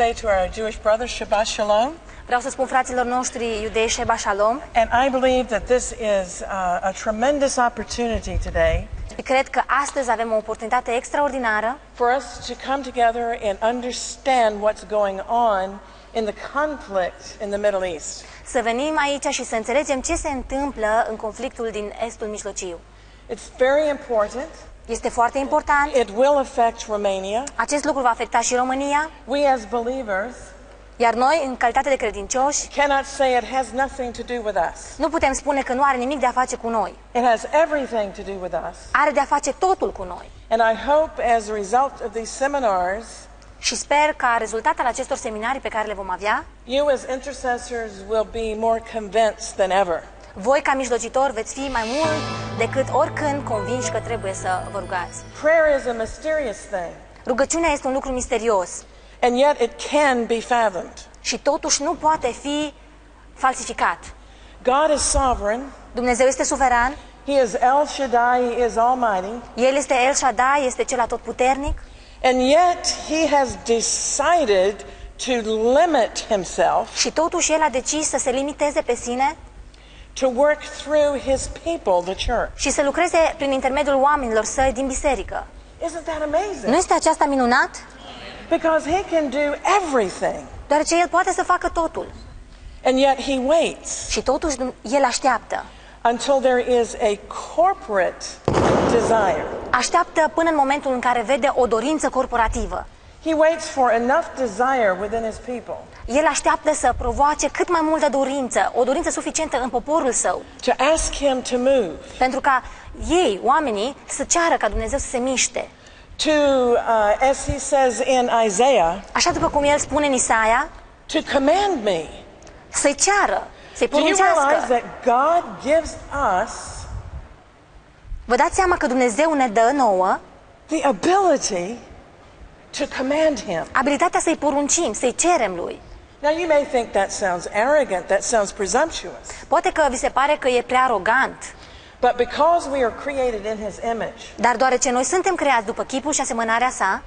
want to say to our Jewish brothers, Shabbat Shalom. Vreau să spun fraților noștri iudei Sheba Shalom. And I believe that this is uh, a tremendous opportunity today Și cred că astăzi avem o oportunitate extraordinară for us to come together and understand what's going on in the conflict in the Middle East. să venim aici și să înțelegem ce se întâmplă în conflictul din Estul Mijlociu. It's very important. Este foarte important. It will affect Romania. Acest lucru va afecta și România, We as believers iar noi, în calitate de credincioși, cannot say it has nothing to do with us. nu putem spune că nu are nimic de a face cu noi. It has everything to do with us. Are de a face totul cu noi. And I hope as a result of these seminars, Și sper ca rezultat al acestor seminarii pe care le vom avea, you as intercessors will be more convinced than ever voi ca mijlocitori veți fi mai mult decât oricând convinși că trebuie să vă rugați. Prayer is a mysterious thing, Rugăciunea este un lucru misterios and yet it can be fathomed. și totuși nu poate fi falsificat. God is sovereign. Dumnezeu este suveran, He is El Shaddai. He is Almighty. El este El Shaddai, este cel atotputernic And yet He has decided to limit Himself și totuși El a decis să se limiteze pe sine to work through His people, the church. și să lucreze prin intermediul oamenilor săi din biserică. Isn't that amazing? Nu este aceasta minunat? Because He can do everything, Deoarece El poate să facă totul and yet He waits și totuși El așteaptă. until there is a corporate desire. Așteaptă până în momentul în care vede o dorință corporativă. He waits for enough desire within His people El așteaptă să provoace cât mai multă dorință, o dorință suficientă în poporul său, to ask Him to move, pentru ca ei, oamenii, să ceară ca Dumnezeu să se miște. to, uh, as He says in Isaiah, Așa după cum el spune în Isaia, to command me. să-i ceară, să-i Do you realize poruncească. that God gives us Vă dați seama că Dumnezeu ne dă nouă the ability to command Him? abilitatea să-i poruncim, să-i cerem lui. Now, you may think that sounds arrogant, that sounds presumptuous, Poate că vi se pare că e prea arogant, but because we are created in His image, dar deoarece noi suntem creați după chipul și asemănarea sa,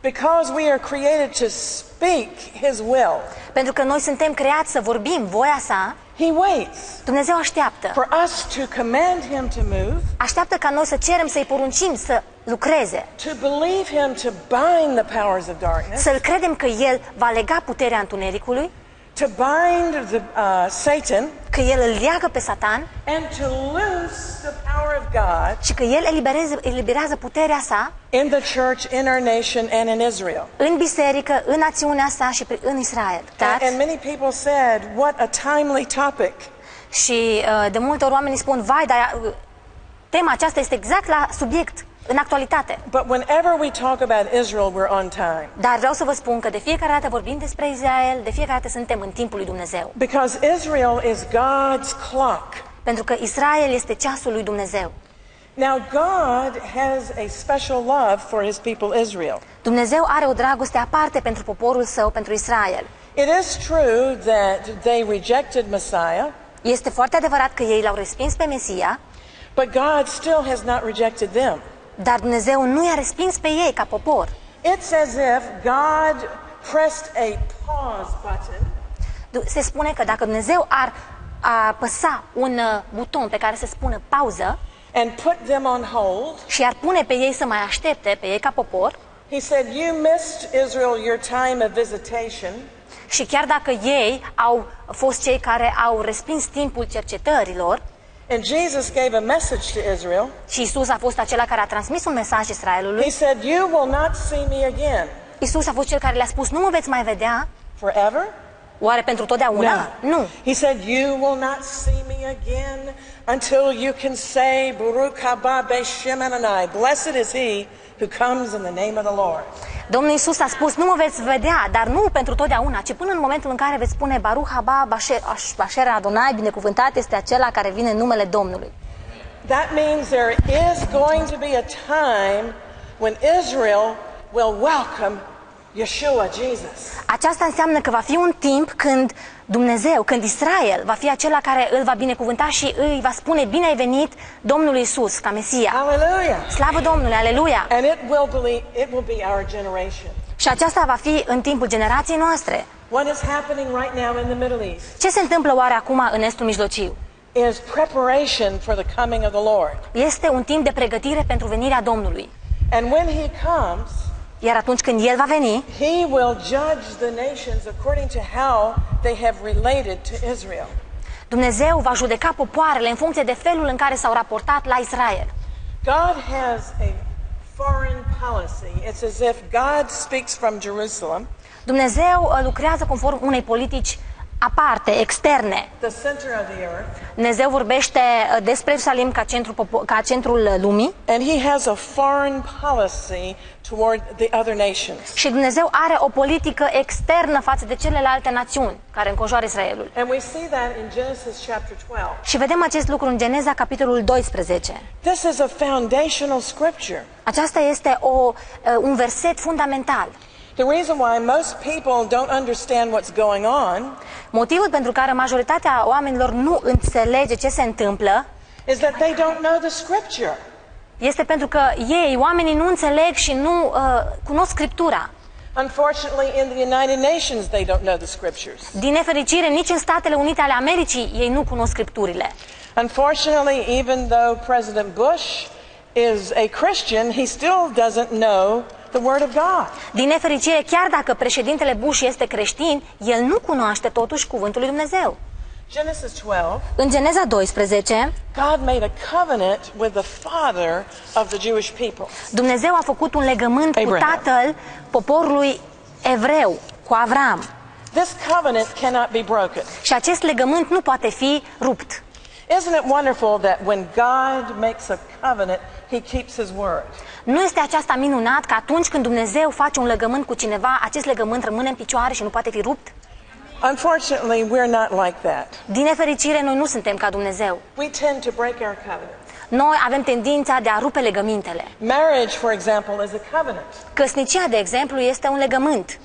because we are created to speak His will, pentru că noi suntem creați să vorbim voia sa, He waits Dumnezeu așteaptă. for us to command Him to move, Așteaptă ca noi să cerem să-i poruncim să lucreze, to believe Him to bind the powers of darkness, să-l credem că el va lega puterea întunericului, to bind the, uh, Satan, că el îl leagă pe Satan and to loose the power of God și că el eliberează, eliberează puterea sa in the church, in our nation, and in Israel. în biserică, în națiunea sa și pri- în Israel. And, Da? and many people said, what a timely topic. Și uh, de multe ori oamenii spun, vai, dar uh, tema aceasta este exact la subiect, în actualitate. But whenever we talk about Israel, we're on time. Dar vreau să vă spun că de fiecare dată vorbim despre Israel, de fiecare dată suntem în timpul lui Dumnezeu. Because Israel is God's clock. Pentru că Israel este ceasul lui Dumnezeu. Now, God has a special love for his people Israel. Dumnezeu are o dragoste aparte pentru poporul său, pentru Israel. It is true that they rejected Messiah, Este foarte adevărat că ei l-au respins pe Mesia, but God still has not rejected them. Dar Dumnezeu nu i-a respins pe ei ca popor. It's as if God pressed a pause button Du- Se spune că dacă Dumnezeu ar apăsa un uh, buton pe care se spună pauză and put them on hold. și ar pune pe ei să mai aștepte, pe ei ca popor, He said, You missed Israel your time of visitation. și chiar dacă ei au fost cei care au respins timpul cercetărilor, And Jesus gave a message to Israel. și Isus a fost acela care a transmis un mesaj He Israelului, said, You will not see me again. Isus a fost cel care le-a spus, nu mă veți mai vedea, Forever? oare pentru totdeauna? Nu. He said, You will not see me again until you can say, Baruch haba Beshem Ananai. Blessed is he who comes in the name of the Lord. Domnul Isus a spus, nu mă veți vedea, dar nu pentru totdeauna, ci până în momentul în care veți spune Baruch haba Basher, Aș- Basher Adonai, binecuvântat este acela care vine în numele Domnului. That means there is going to be a time when Israel will welcome Yeshua, Jesus. Aceasta înseamnă că va fi un timp când Dumnezeu, când Israel va fi acela care îl va binecuvânta și îi va spune bine ai venit Domnului Isus ca Mesia. Hallelujah. Slavă Domnului, aleluia! And it will, be, it will be our generation. Și Și aceasta va fi în timpul generației noastre. What is happening right now in the Middle East Ce se întâmplă oare acum în Estul Mijlociu? is preparation for the coming of the Lord. Este un timp de pregătire pentru venirea Domnului. And when he comes, Iar atunci când El va veni, he will judge the nations according to how they have related to Israel. Dumnezeu va judeca popoarele în funcție de felul în care s-au raportat la Israel. God has a foreign policy. It's as if God speaks from Jerusalem, Dumnezeu uh, lucrează conform unei politici aparte, externe. the center of the earth, Dumnezeu vorbește uh, despre Ierusalim ca, centru, popo- ca centrul uh, lumii and he has a foreign policy toward the other nations. și Dumnezeu are o politică externă față de celelalte națiuni care înconjoară Israelul. And we see that in Genesis chapter 12. Și vedem acest lucru în Geneza, capitolul 12. This is a foundational scripture. Aceasta este o, uh, un verset fundamental. The reason why most people don't understand what's going on Motivul pentru care majoritatea oamenilor nu înțelege ce se întâmplă is that they don't know the scripture. este pentru că ei, oamenii, nu înțeleg și nu uh, cunosc Scriptura. Unfortunately, in the United Nations, they don't know the scriptures. Din nefericire, nici în Statele Unite ale Americii ei nu cunosc Scripturile. Unfortunately, even though President Bush is a Christian, he still doesn't know the Word of God. Din nefericire, chiar dacă președintele Bush este creștin, el nu cunoaște totuși Cuvântul lui Dumnezeu. Genesis 12, În Geneza 12, God made a covenant with the father of the Jewish people. Dumnezeu a făcut un legământ cu Abraham. tatăl poporului evreu, cu Avram. This covenant cannot be broken. Și acest legământ nu poate fi rupt. Isn't it wonderful that when God makes a covenant, he keeps his word? Nu este aceasta minunat că atunci când Dumnezeu face un legământ cu cineva, acest legământ rămâne în picioare și nu poate fi rupt? Unfortunately, we're not like that. Din nefericire, noi nu suntem ca Dumnezeu. We tend to break our covenant. Noi avem tendința de a rupe legămintele. Marriage, for example, is a covenant. Căsnicia, de exemplu, este un legământ.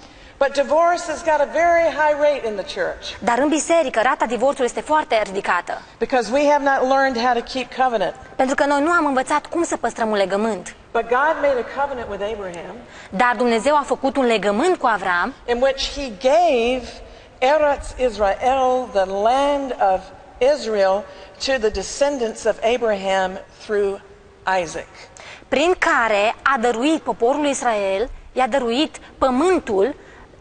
But divorce has got a very high rate in the church Dar în biserică, rata divorțului este foarte ridicată. because we have not learned how to keep covenant. Pentru că noi nu am învățat cum să păstrăm un legământ. But God made a covenant with Abraham Dar Dumnezeu a făcut un legământ cu Avram in which he gave Eretz Israel, the land of Israel, to the descendants of Abraham through Isaac. prin care a dăruit poporului Israel, i-a dăruit pământul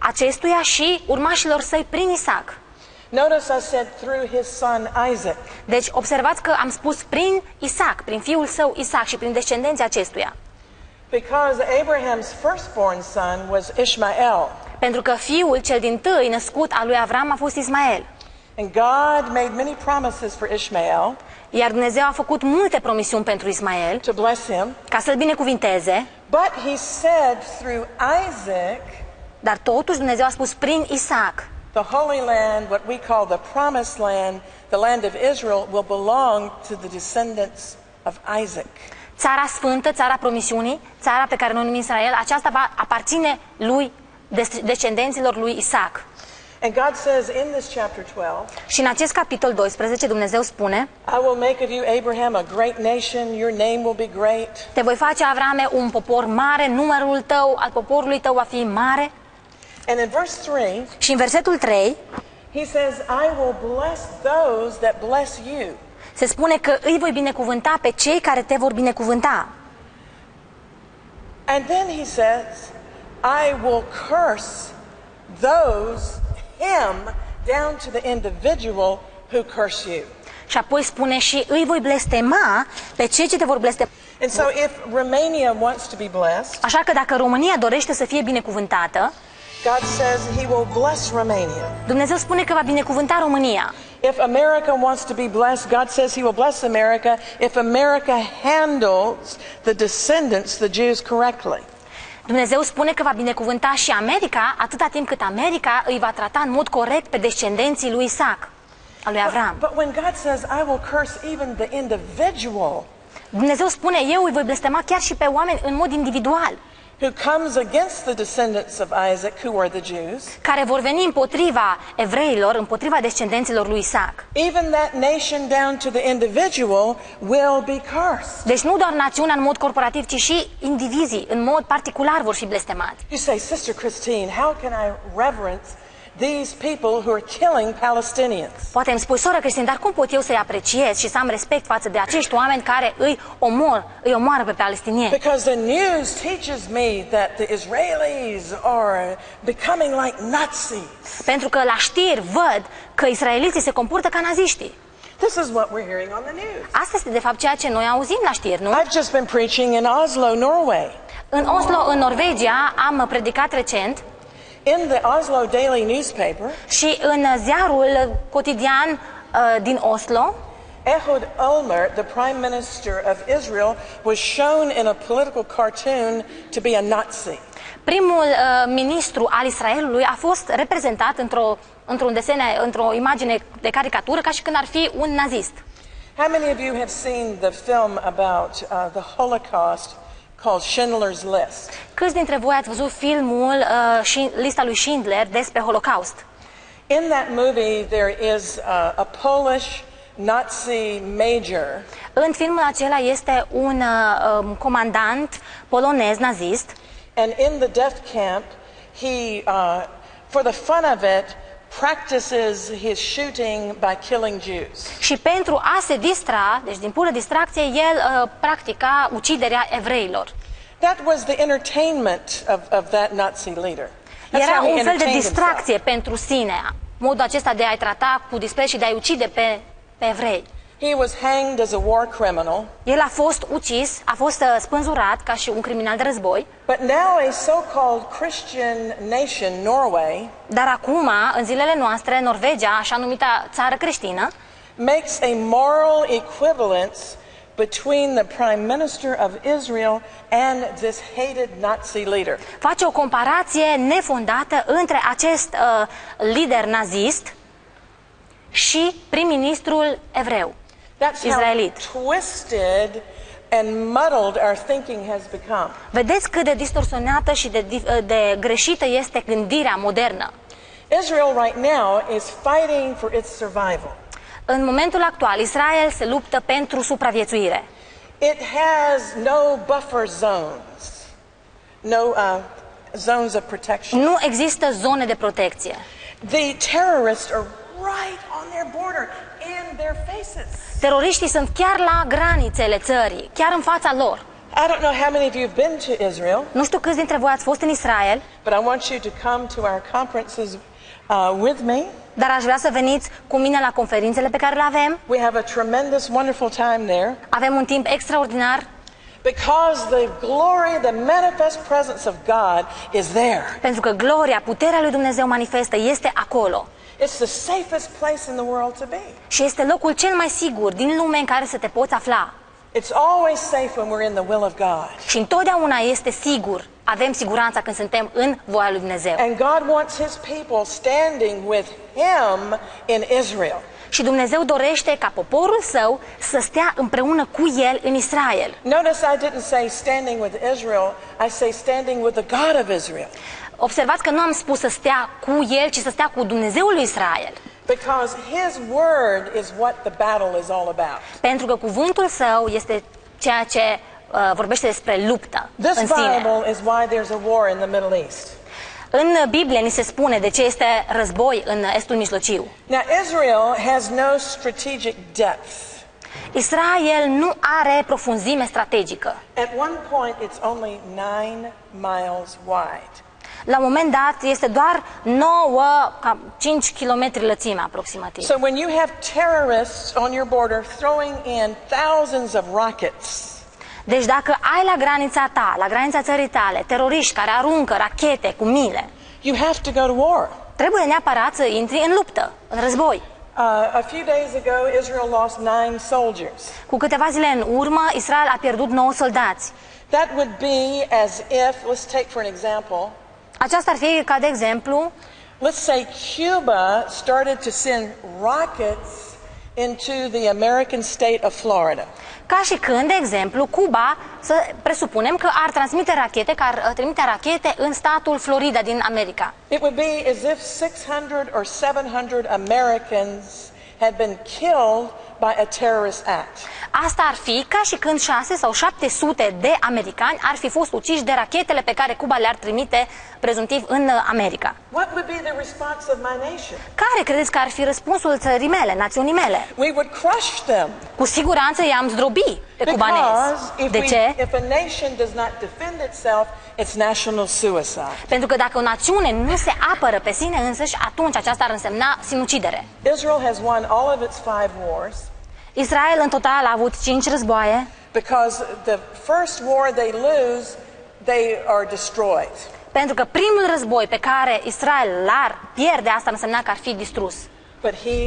acestuia și urmașilor săi prin Isaac. Notice I said through his son Isaac. Deci observați că am spus prin Isaac, prin fiul său Isaac și prin descendenții acestuia. Because Abraham's firstborn son was Ishmael. Pentru că fiul cel din tâi născut al lui Avram a fost Ismael. And God made many promises for Ishmael Iar Dumnezeu a făcut multe promisiuni pentru Ismael to bless him. ca să-l binecuvinteze, But he said through Isaac, dar totuși Dumnezeu a spus prin Isaac. the Holy Land, what we call the Promised Land, the land of Israel, will belong to the descendants of Isaac. Țara sfântă, țara promisiunii, țara pe care noi o numim Israel, aceasta va aparține lui, des- descendenților lui Isaac. And God says in this chapter 12, Și în acest capitol 12 Dumnezeu spune, I will make of you, Abraham, a great nation. Your name will be great. te voi face, Avrame, un popor mare, numărul tău, al poporului tău va fi mare. And in verse 3, Și în versetul 3 he says, I will bless those that bless you. se spune că îi voi binecuvânta pe cei care te vor binecuvânta. And then he says, I will curse those, him, down to the individual who curse you. Și apoi spune și îi voi blestema pe cei ce te vor blestema. And so if Romania wants to be blessed, Așa că dacă România dorește să fie binecuvântată, God says he will bless Romania. Dumnezeu spune că va binecuvânta România. If America wants to be blessed, God says he will bless America if America handles the descendants, the Jews, correctly. Dumnezeu spune că va binecuvânta și America atâta timp cât America îi va trata în mod corect pe descendenții lui Isaac, al lui Avram. But when God says, I will curse even the individual, Dumnezeu spune, eu îi voi blestema chiar și pe oameni în mod individual. Who comes against the descendants of Isaac, who are the Jews, care vor veni împotriva evreilor, împotriva descendenților lui Isaac. even that nation down to the individual will be cursed. Deci nu doar națiunea în mod corporativ, ci și indivizii în mod particular vor fi blestemați. You say, Sister Christine, how can I reverence these people who are killing Palestinians? Poate îmi spui, soră Cristin, dar cum pot eu să-i apreciez și să am respect față de acești oameni care îi omor, îi omoară pe palestinieni? Because the news teaches me that the Israelis are becoming like Nazis. Pentru că la știri văd că israeliții se comportă ca naziștii. This is what we're hearing on the news. Asta este de fapt ceea ce noi auzim la știri, nu? I've just been preaching in Oslo, Norway. În Oslo, în Norvegia, am predicat recent In the Oslo Daily Newspaper, și în ziarul cotidian uh, din Oslo, Ehud Olmert, the Prime Minister of Israel, was shown in a political cartoon to be a Nazi. primul uh, ministru al Israelului a fost reprezentat într-o, într-un desen, într-o imagine de caricatură ca și când ar fi un nazist. How many of you have seen the film about uh, the Holocaust called Schindler's List? Câți dintre voi ați văzut filmul uh, și lista lui Schindler despre Holocaust? In that movie, there is uh, a Polish Nazi major În filmul acela este un uh, um, comandant polonez nazist And in the death camp, he, uh, for the fun of it, practices his shooting by killing Jews. și pentru a se distra, deci din pură distracție, el uh, practica uciderea evreilor. That was the entertainment of, of that Nazi leader. That's Era how he un fel de entertained himself. distracție pentru sine, modul acesta de a-i trata cu dispreț și de a-i ucide pe, pe evrei. He was hanged as a war criminal, El a fost ucis, a fost uh, spânzurat ca și un criminal de război, but now a so-called Christian nation, Norway, dar acum, în zilele noastre, Norvegia, așa numita țară creștină, makes a moral equivalence between the prime minister of Israel and this hated Nazi leader. face o comparație nefondată între acest uh, lider nazist și prim-ministrul evreu. That's Israelit. how twisted and muddled our thinking has become. Vedeți cât de distorsionată și de, di- de greșită este gândirea modernă. Israel right now is fighting for its survival. În momentul actual, Israel se luptă pentru supraviețuire. It has no buffer zones, no uh, zones of protection. Nu există zone de protecție. The terrorists are right on their border, in their faces. Teroriștii sunt chiar la granițele țării, chiar în fața lor. I don't know how many of you have been to Israel, Nu știu câți dintre voi ați fost în Israel, but I want you to come to our conferences uh, with me. dar aș vrea să veniți cu mine la conferințele pe care le avem. We have a tremendous, wonderful time there. Avem un timp extraordinar Because the glory, the manifest presence of God is there. pentru că gloria, puterea lui Dumnezeu manifestă este acolo. It's the safest place in the world to be. Și este locul cel mai sigur din lume în care să te poți afla. It's always safe when we're in the will of God. Și întotdeauna este sigur, avem siguranța când suntem în voia lui Dumnezeu. And God wants His people standing with Him in Israel. Și Dumnezeu dorește ca poporul său să stea împreună cu el în Israel. Notice I didn't say standing with Israel, I say standing with the God of Israel. Observați că nu am spus să stea cu el, ci să stea cu Dumnezeul lui Israel. Because His word is what the battle is all about. Pentru că cuvântul său este ceea ce uh, vorbește despre luptă This în sine. Bible is why there's a war in the Middle East. În Biblie ni se spune de ce este război în Estul Mijlociu. Now, Israel has no strategic depth. Israel nu are profunzime strategică. At one point, it's only nine miles wide. La un moment dat este doar 9, cam 5 km lățime aproximativ. So when you have terrorists on your border throwing in thousands of rockets, Deci dacă ai la granița ta, la granița țării tale, teroriști care aruncă rachete cu mile, you have to go to war. trebuie neapărat să intri în luptă, în război. Uh, a few days ago, Israel lost nine soldiers. Cu câteva zile în urmă, Israel a pierdut 9 soldați. That would be as if, let's take for an example, Aceasta ar fi ca de exemplu, let's say Cuba started to send rockets into the American state of Florida. Ca și când, de exemplu, Cuba, să presupunem că ar transmite rachete, că ar uh, trimite rachete în statul Florida din America. It would be as if 600 or 700 Americans had been killed by a terrorist act. Asta ar fi ca și când 6 sau 700 de americani ar fi fost uciși de rachetele pe care Cuba le-ar trimite prezumtiv în uh, America. What would be the response of my nation? Care credeți că ar fi răspunsul țării mele, națiunii mele? We would crush them. Cu siguranță i-am zdrobi pe cubanezi. Because if, De we, ce? if a nation does not defend itself, it's national suicide. Pentru că dacă o națiune nu se apără pe sine însăși, atunci aceasta ar însemna sinucidere. Israel has won all of its five wars Israel în total a avut cinci războaie, because the first war they lose, they are destroyed. pentru că primul război pe care Israel l-ar pierde, asta însemna că ar fi distrus. But he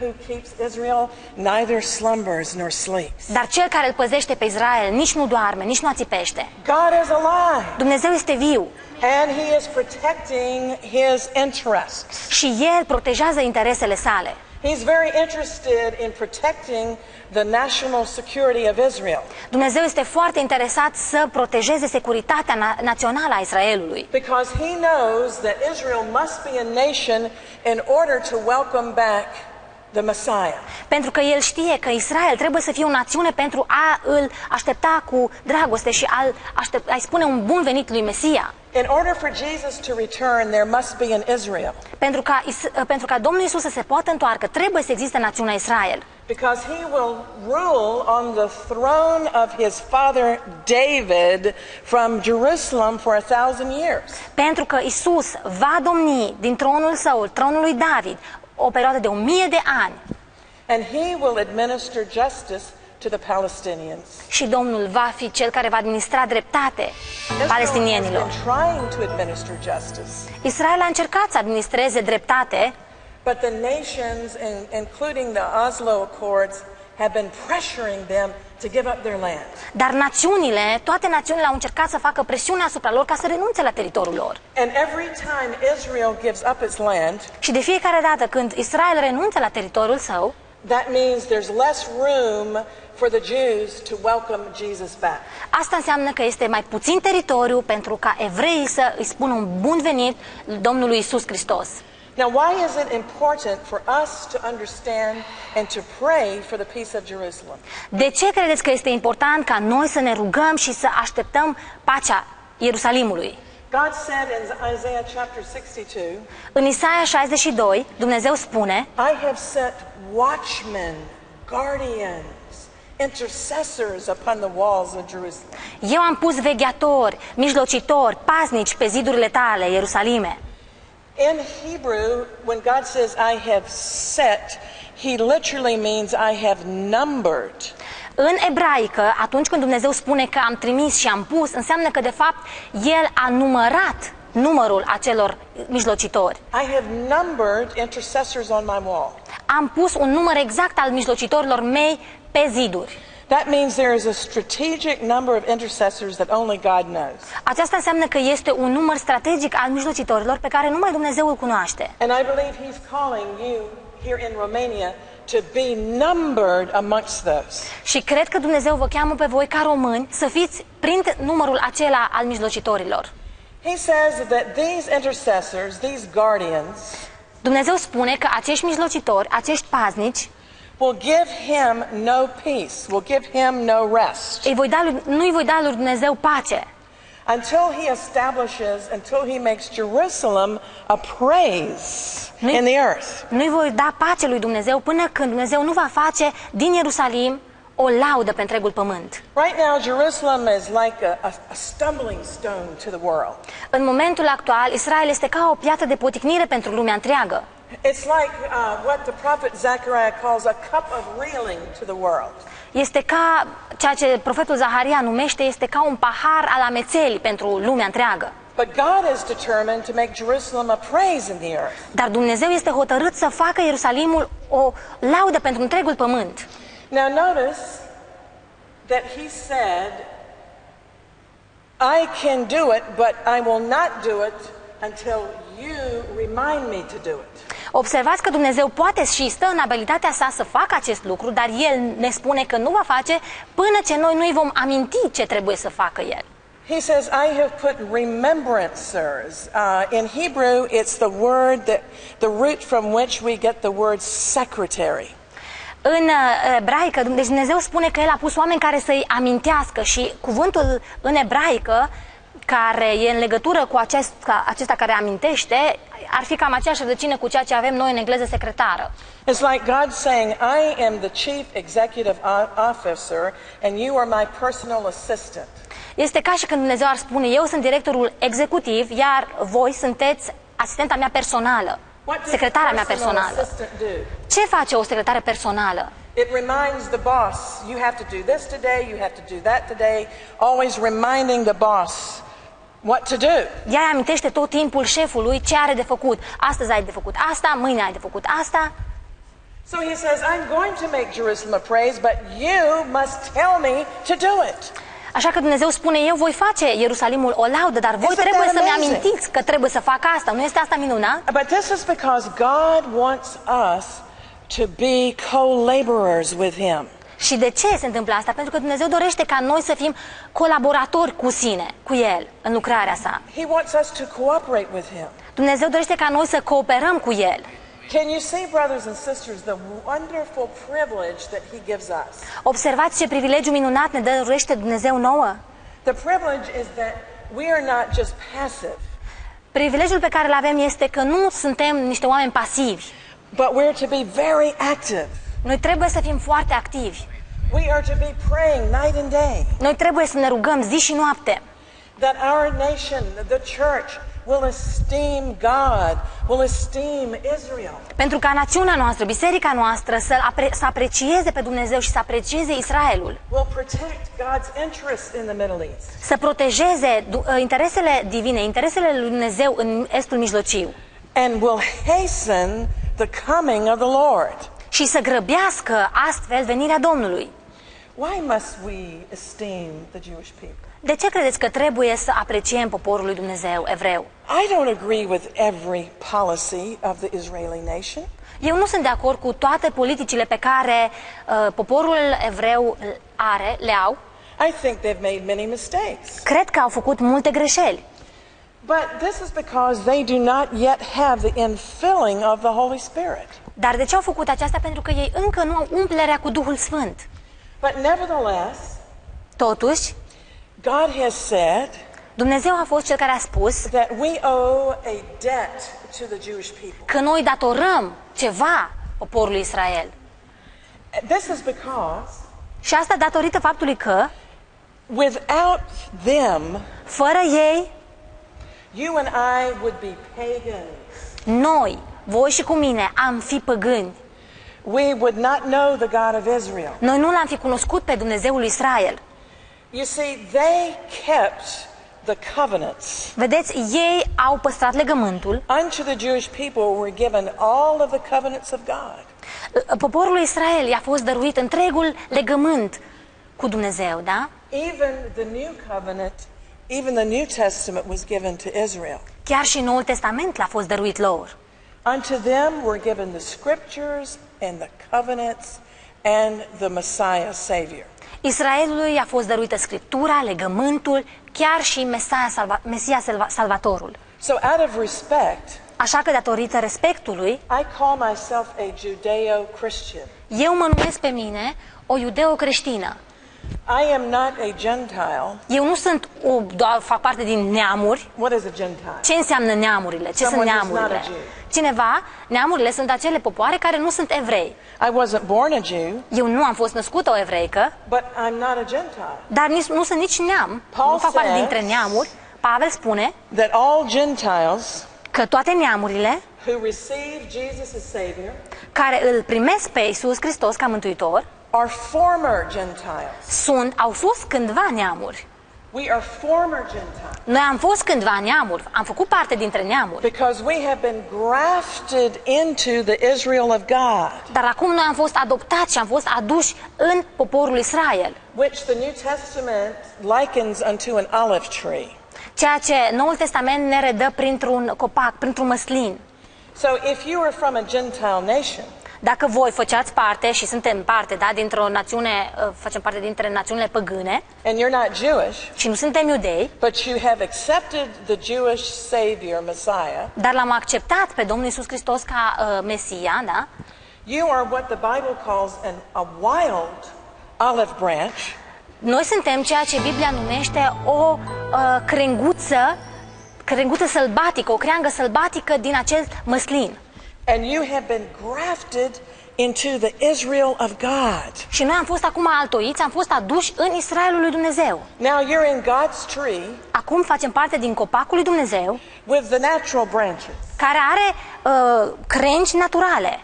who keeps Israel neither slumbers nor sleeps. Dar cel care îl păzește pe Israel nici nu doarme, nici nu ațipește. God is alive Dumnezeu este viu and he is protecting his interests. și El protejează interesele sale. He's very interested in protecting the national security of Israel Dumnezeu este foarte interesat să protejeze securitatea na- națională a Israelului. because he knows that Israel must be a nation in order to welcome back the Messiah. Pentru că el știe că Israel trebuie să fie o națiune pentru a îl aștepta cu dragoste și a-l aștept, a-i spune un bun venit lui Mesia. In order for Jesus to return, there must be an Israel Pentru ca, Is- pentru ca Domnul Isus să se poată întoarcă, trebuie să existe națiunea Israel. because he will rule on the throne of his father David from Jerusalem for a thousand years. Pentru că Isus va domni din tronul său, tronul lui David, o perioadă de o mie de ani. And he will administer justice to the Palestinians. Și Domnul va fi cel care va administra dreptate Israel has palestinienilor. been trying to administer justice, Israel a încercat să administreze dreptate, but the nations, in- including the Oslo Accords, have been pressuring them to give up their land. dar națiunile, toate națiunile au încercat să facă presiune asupra lor ca să renunțe la teritoriul lor. And every time Israel gives up its land, Și de fiecare dată când Israel renunță la teritoriul său, that means there's less room for the Jews to welcome Jesus back. asta înseamnă că este mai puțin teritoriu pentru ca evreii să îi spună un bun venit Domnului Isus Hristos. Now, why is it important for us to understand and to pray for the peace of Jerusalem? De ce credeți că este important ca noi să ne rugăm și să așteptăm pacea Ierusalimului? God said in Isaiah chapter 62, În Isaia 62, Dumnezeu spune, I have set watchmen, guardians, intercessors upon the walls of Jerusalem. Eu am pus vegheatori, mijlocitori, paznici pe zidurile tale, Ierusalime. In Hebrew, when God says, I have set, he literally means I have numbered. În ebraică, atunci când Dumnezeu spune că am trimis și am pus, înseamnă că de fapt El a numărat numărul acelor mijlocitori. I have numbered intercessors on my wall. Am pus un număr exact al mijlocitorilor mei pe ziduri. That means there is a strategic number of intercessors that only God knows. Aceasta înseamnă că este un număr strategic al mijlocitorilor pe care numai Dumnezeu îl cunoaște. And I believe He's calling you here in Romania to be numbered amongst those. Și cred că Dumnezeu vă cheamă pe voi ca români să fiți printre numărul acela al mijlocitorilor. He says that these intercessors, these guardians, Dumnezeu spune că acești mijlocitori, acești paznici, will give him no peace, will give him no rest îi voi da lui, nu îi voi da lui Dumnezeu pace until he establishes, until he makes Jerusalem a praise Nu- in the earth. Nu-i voi da pace lui Dumnezeu până când Dumnezeu nu va face din Ierusalim o laudă pe întregul pământ. Right now, Jerusalem is like a, a, a stumbling stone to the world. În momentul actual, Israel este ca o piatră de poticnire pentru lumea întreagă. It's like uh, what the prophet Zechariah calls a cup of reeling to the world. Este ca ceea ce profetul Zaharia numește, este ca un pahar al amețelii pentru lumea întreagă. But God is determined to make Jerusalem a praise in the earth. Dar Dumnezeu este hotărât să facă Ierusalimul o laudă pentru întregul pământ. Now, notice that he said, I can do it, but I will not do it until you remind me to do it. Observați că Dumnezeu poate și stă în abilitatea sa să facă acest lucru, dar El ne spune că nu va face până ce noi nu-i vom aminti ce trebuie să facă El. He says, I have put remembrancers. Uh, in Hebrew, it's the word that, the root from which we get the word secretary. În uh, ebraică, deci Dumnezeu spune că El a pus oameni care să-i amintească și cuvântul în ebraică care e în legătură cu acest, ca- acesta care amintește, ar fi cam aceeași rădăcină cu ceea ce avem noi în engleză secretară. It's like God saying, I am the chief executive o- officer and you are my personal assistant. Este ca și când Dumnezeu ar spune, eu sunt directorul executiv, iar voi sunteți asistenta mea personală, What does secretara a mea personal personală. assistant do? Ce face o secretară personală? It reminds the boss, you have to do this today, you have to do that today, always reminding the boss what to do. Ea îi amintește tot timpul șefului ce are de făcut. Astăzi ai de făcut asta, mâine ai de făcut asta. So he says, I'm going to make Jerusalem a praise, but you must tell me to do it. Așa că Dumnezeu spune, eu voi face Ierusalimul o laudă, dar voi Isn't trebuie that să-mi amazing? amintiți că trebuie să fac asta. Nu este asta minunat? But this is because God wants us to be co-laborers with him. Și de ce se întâmplă asta? Pentru că Dumnezeu dorește ca noi să fim colaboratori cu sine, cu El, în lucrarea sa. He wants us to cooperate with him. Dumnezeu dorește ca noi să cooperăm cu El. Can you see, brothers and sisters, the wonderful privilege that he gives us? Observați ce privilegiu minunat ne dăruiește Dumnezeu nouă. The privilege is that we are not just passive, Privilegiul pe care îl avem este că nu suntem niște oameni pasivi. but we're to be very active. Noi trebuie să fim foarte activi. We are to be praying night and day Noi trebuie să ne rugăm zi și noapte. that our nation, the church, will esteem God, will esteem Israel. Pentru ca națiunea noastră, biserica noastră să, apre- să aprecieze pe Dumnezeu și să aprecieze Israelul. will protect God's interests in the Middle East. Să protejeze du- uh, interesele divine, interesele lui Dumnezeu în Estul Mijlociu. and will hasten the coming of the Lord. Și să grăbească astfel venirea Domnului. Why must we esteem the Jewish people? De ce credeți că trebuie să apreciem poporul lui Dumnezeu, evreu? I don't agree with every policy of the Israeli nation, Eu nu sunt de acord cu toate politicile pe care uh, poporul evreu are, le au. I think they've made many mistakes. Cred că au făcut multe greșeli. But this is because they do not yet have the infilling of the Holy Spirit. Dar de ce au făcut aceasta? Pentru că ei încă nu au umplerea cu Duhul Sfânt. But nevertheless, Totuși, God has said Dumnezeu a fost cel care a spus that we owe a debt to the Jewish people. că noi datorăm ceva poporului Israel. This is because Și asta datorită faptului că, without them, fără ei, you and I would be pagans. noi, voi și cu mine, am fi păgâni. We would not know the God of Israel. Noi nu l-am fi cunoscut pe Dumnezeul lui Israel. You see, they kept the covenants. Vedeți, ei au păstrat legământul. Unto the Jewish people were given all of the covenants of God. Poporul Israel i-a fost dăruit întregul legământ cu Dumnezeu, da? Even the new covenant, even the New Testament was given to Israel. Chiar și Noul Testament l-a fost dăruit lor. Unto them were given the scriptures and the covenants and the Messiah Savior. Israelului a fost dăruită Scriptura, legământul, chiar și Mesia, salva, Mesia salva, Salvatorul. So, out of respect, Așa că datorită respectului, I call myself a Judeo Christian. eu mă numesc pe mine o iudeo-creștină. I am not a Gentile. Eu nu sunt o, doar fac parte din neamuri. What is a Gentile? Ce înseamnă neamurile? Ce sunt Someone who's neamurile? Not a Jew. Cineva, neamurile sunt acele popoare care nu sunt evrei. I wasn't born a Jew, Eu nu am fost născută o evreică, but I'm not a Gentile. dar nici, nu sunt nici neam. Paul nu fac parte says- dintre neamuri. Pavel spune That all Gentiles că toate neamurile who receive Jesus as Savior care îl primesc pe Isus Hristos ca mântuitor are former Gentiles. sunt, au fost cândva neamuri. We are former Gentiles Noi am fost cândva neamuri, am făcut parte dintre neamuri. because we have been grafted into the Israel of God, Dar acum noi am fost adoptați și am fost aduși în poporul Israel. which the New Testament likens unto an olive tree. Ceea ce Noul Testament ne redă printr-un copac, printr-un măslin. So if you are from a Gentile nation, Dacă voi făceați parte și suntem parte, da, dintr-o națiune, uh, facem parte dintre națiunile păgâne and you're not Jewish, și nu suntem iudei, but you have accepted the Jewish Savior, Messiah, dar l-am acceptat pe Domnul Isus Hristos ca uh, Mesia, da? you are what the Bible calls an, a wild olive branch Noi suntem ceea ce Biblia numește o uh, crenguță, crenguță sălbatică, o creangă sălbatică din acel măslin. And you have been grafted into the Israel of God. Și noi am fost acum altoiți, am fost aduși în Israelul lui Dumnezeu. Now you're in God's tree Acum facem parte din copacul lui Dumnezeu, with the natural branches. care are uh, crengi naturale.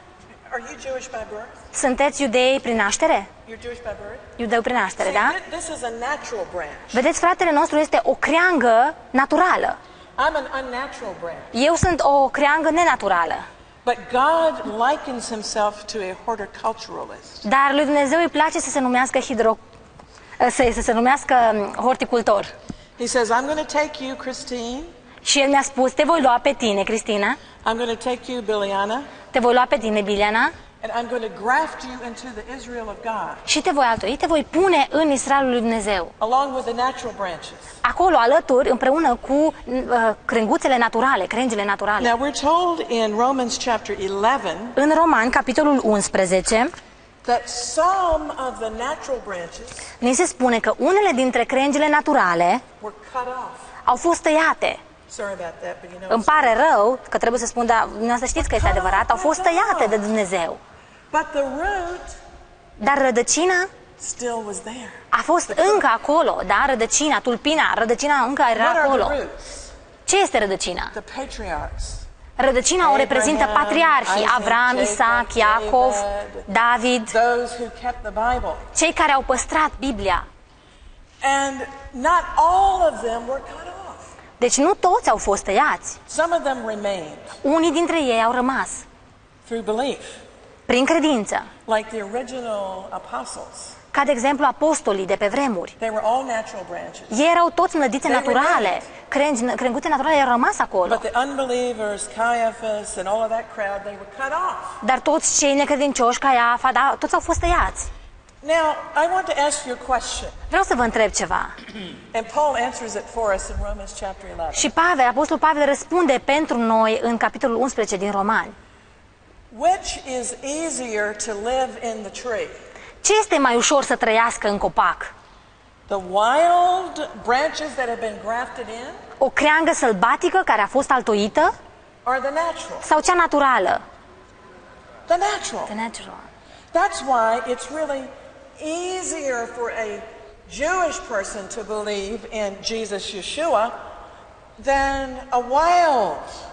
Are you Jewish by birth? Sunteți iudei prin naștere? You're Jewish by birth? Iudeu prin naștere, See, da? thi- This is a natural branch. Vedeți, fratele nostru este o creangă naturală. I'm an unnatural branch. Eu sunt o creangă nenaturală. But God likens himself to a horticulturalist. Dar lui Dumnezeu îi place să se numească hidro... să, să se numească um, horticultor. He says, I'm going to take you, Christine. Și el mi-a spus, te voi lua pe tine, Cristina, I'm going to take you, Biliana. te voi lua pe tine, Biliana, And I'm going to graft you into the Israel of God, și te voi altui, te voi pune în Israelul lui Dumnezeu. along with the natural branches. Acolo, alături, împreună cu uh, crenguțele naturale, crengile naturale. Now, we're told in Romans chapter 11 În Roman, capitolul 11, that some of the natural branches ni se spune că unele dintre crengile naturale were cut off. au fost tăiate. Sorry about that, but you know. Îmi pare rău că trebuie să spun, dar dumneavoastră știți că este adevărat, au fost tăiate de Dumnezeu. But the root Dar rădăcina still was there. a fost încă acolo, da? Rădăcina, tulpina, rădăcina încă era What are acolo. the roots? Ce este rădăcina? The patriarchs. Rădăcina o reprezintă Abraham, patriarhii, Isaac, Avram, Jacob, Isaac, Iacov, David, Those who kept the Bible. cei care au păstrat Biblia. And not all of them were cut off. Deci nu toți au fost tăiați. Some of them remained Unii dintre ei au rămas through belief, prin credință, like the original apostles. ca de exemplu apostolii de pe vremuri. They were all natural branches. Ei erau toți mlădițe They naturale, crengi, crenguțe naturale au rămas acolo. But the unbelievers, Caiaphas, and all of that crowd, they were cut off. Dar toți cei necredincioși, ca Iafa, da, toți au fost tăiați. Now, I want to ask you a question. Vreau să vă întreb ceva. And Paul answers it for us in Romans chapter 11. Și Pavel, Apostolul Pavel răspunde pentru noi în capitolul 11 din Romani. Which is easier to live in the tree? Ce este mai ușor să trăiască în copac? The wild branches that have been grafted in O creangă sălbatică care a fost altoită or the natural? sau cea naturală? The natural. The natural. That's why it's really easier for a Jewish person to believe in Jesus Yeshua than a wild.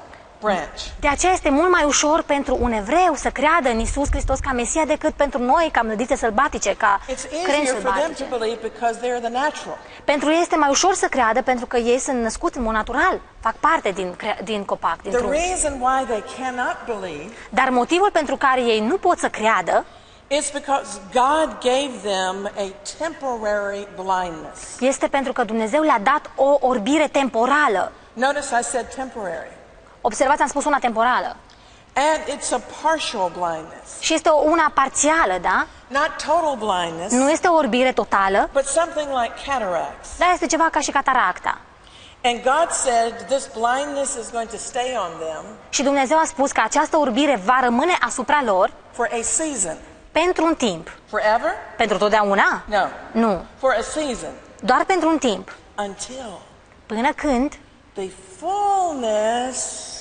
De aceea este mult mai ușor pentru un evreu să creadă în Isus Hristos ca Mesia decât pentru noi ca mlădițe sălbatice, ca It's crengi easier for them sălbatice. to believe because they're the natural. Pentru ei este mai ușor să creadă pentru că ei sunt născuți în mod natural, fac parte din, crea- din copac, din The trunchi. reason why they cannot believe Dar motivul pentru care ei nu pot să creadă is because God gave them a temporary blindness. este pentru că Dumnezeu le-a dat o orbire temporală. Notice I said temporary. Observați, am spus una temporală. And it's a partial blindness. Și este o, una parțială, da? Not total blindness, Nu este o orbire totală, but something like cataracts. dar este ceva ca și cataracta. And God said this blindness is going to stay on them Și Dumnezeu a spus că această orbire va rămâne asupra lor for a season. pentru un timp. Forever? Pentru totdeauna? No. Nu. For a season. Doar pentru un timp. Until Până când the fullness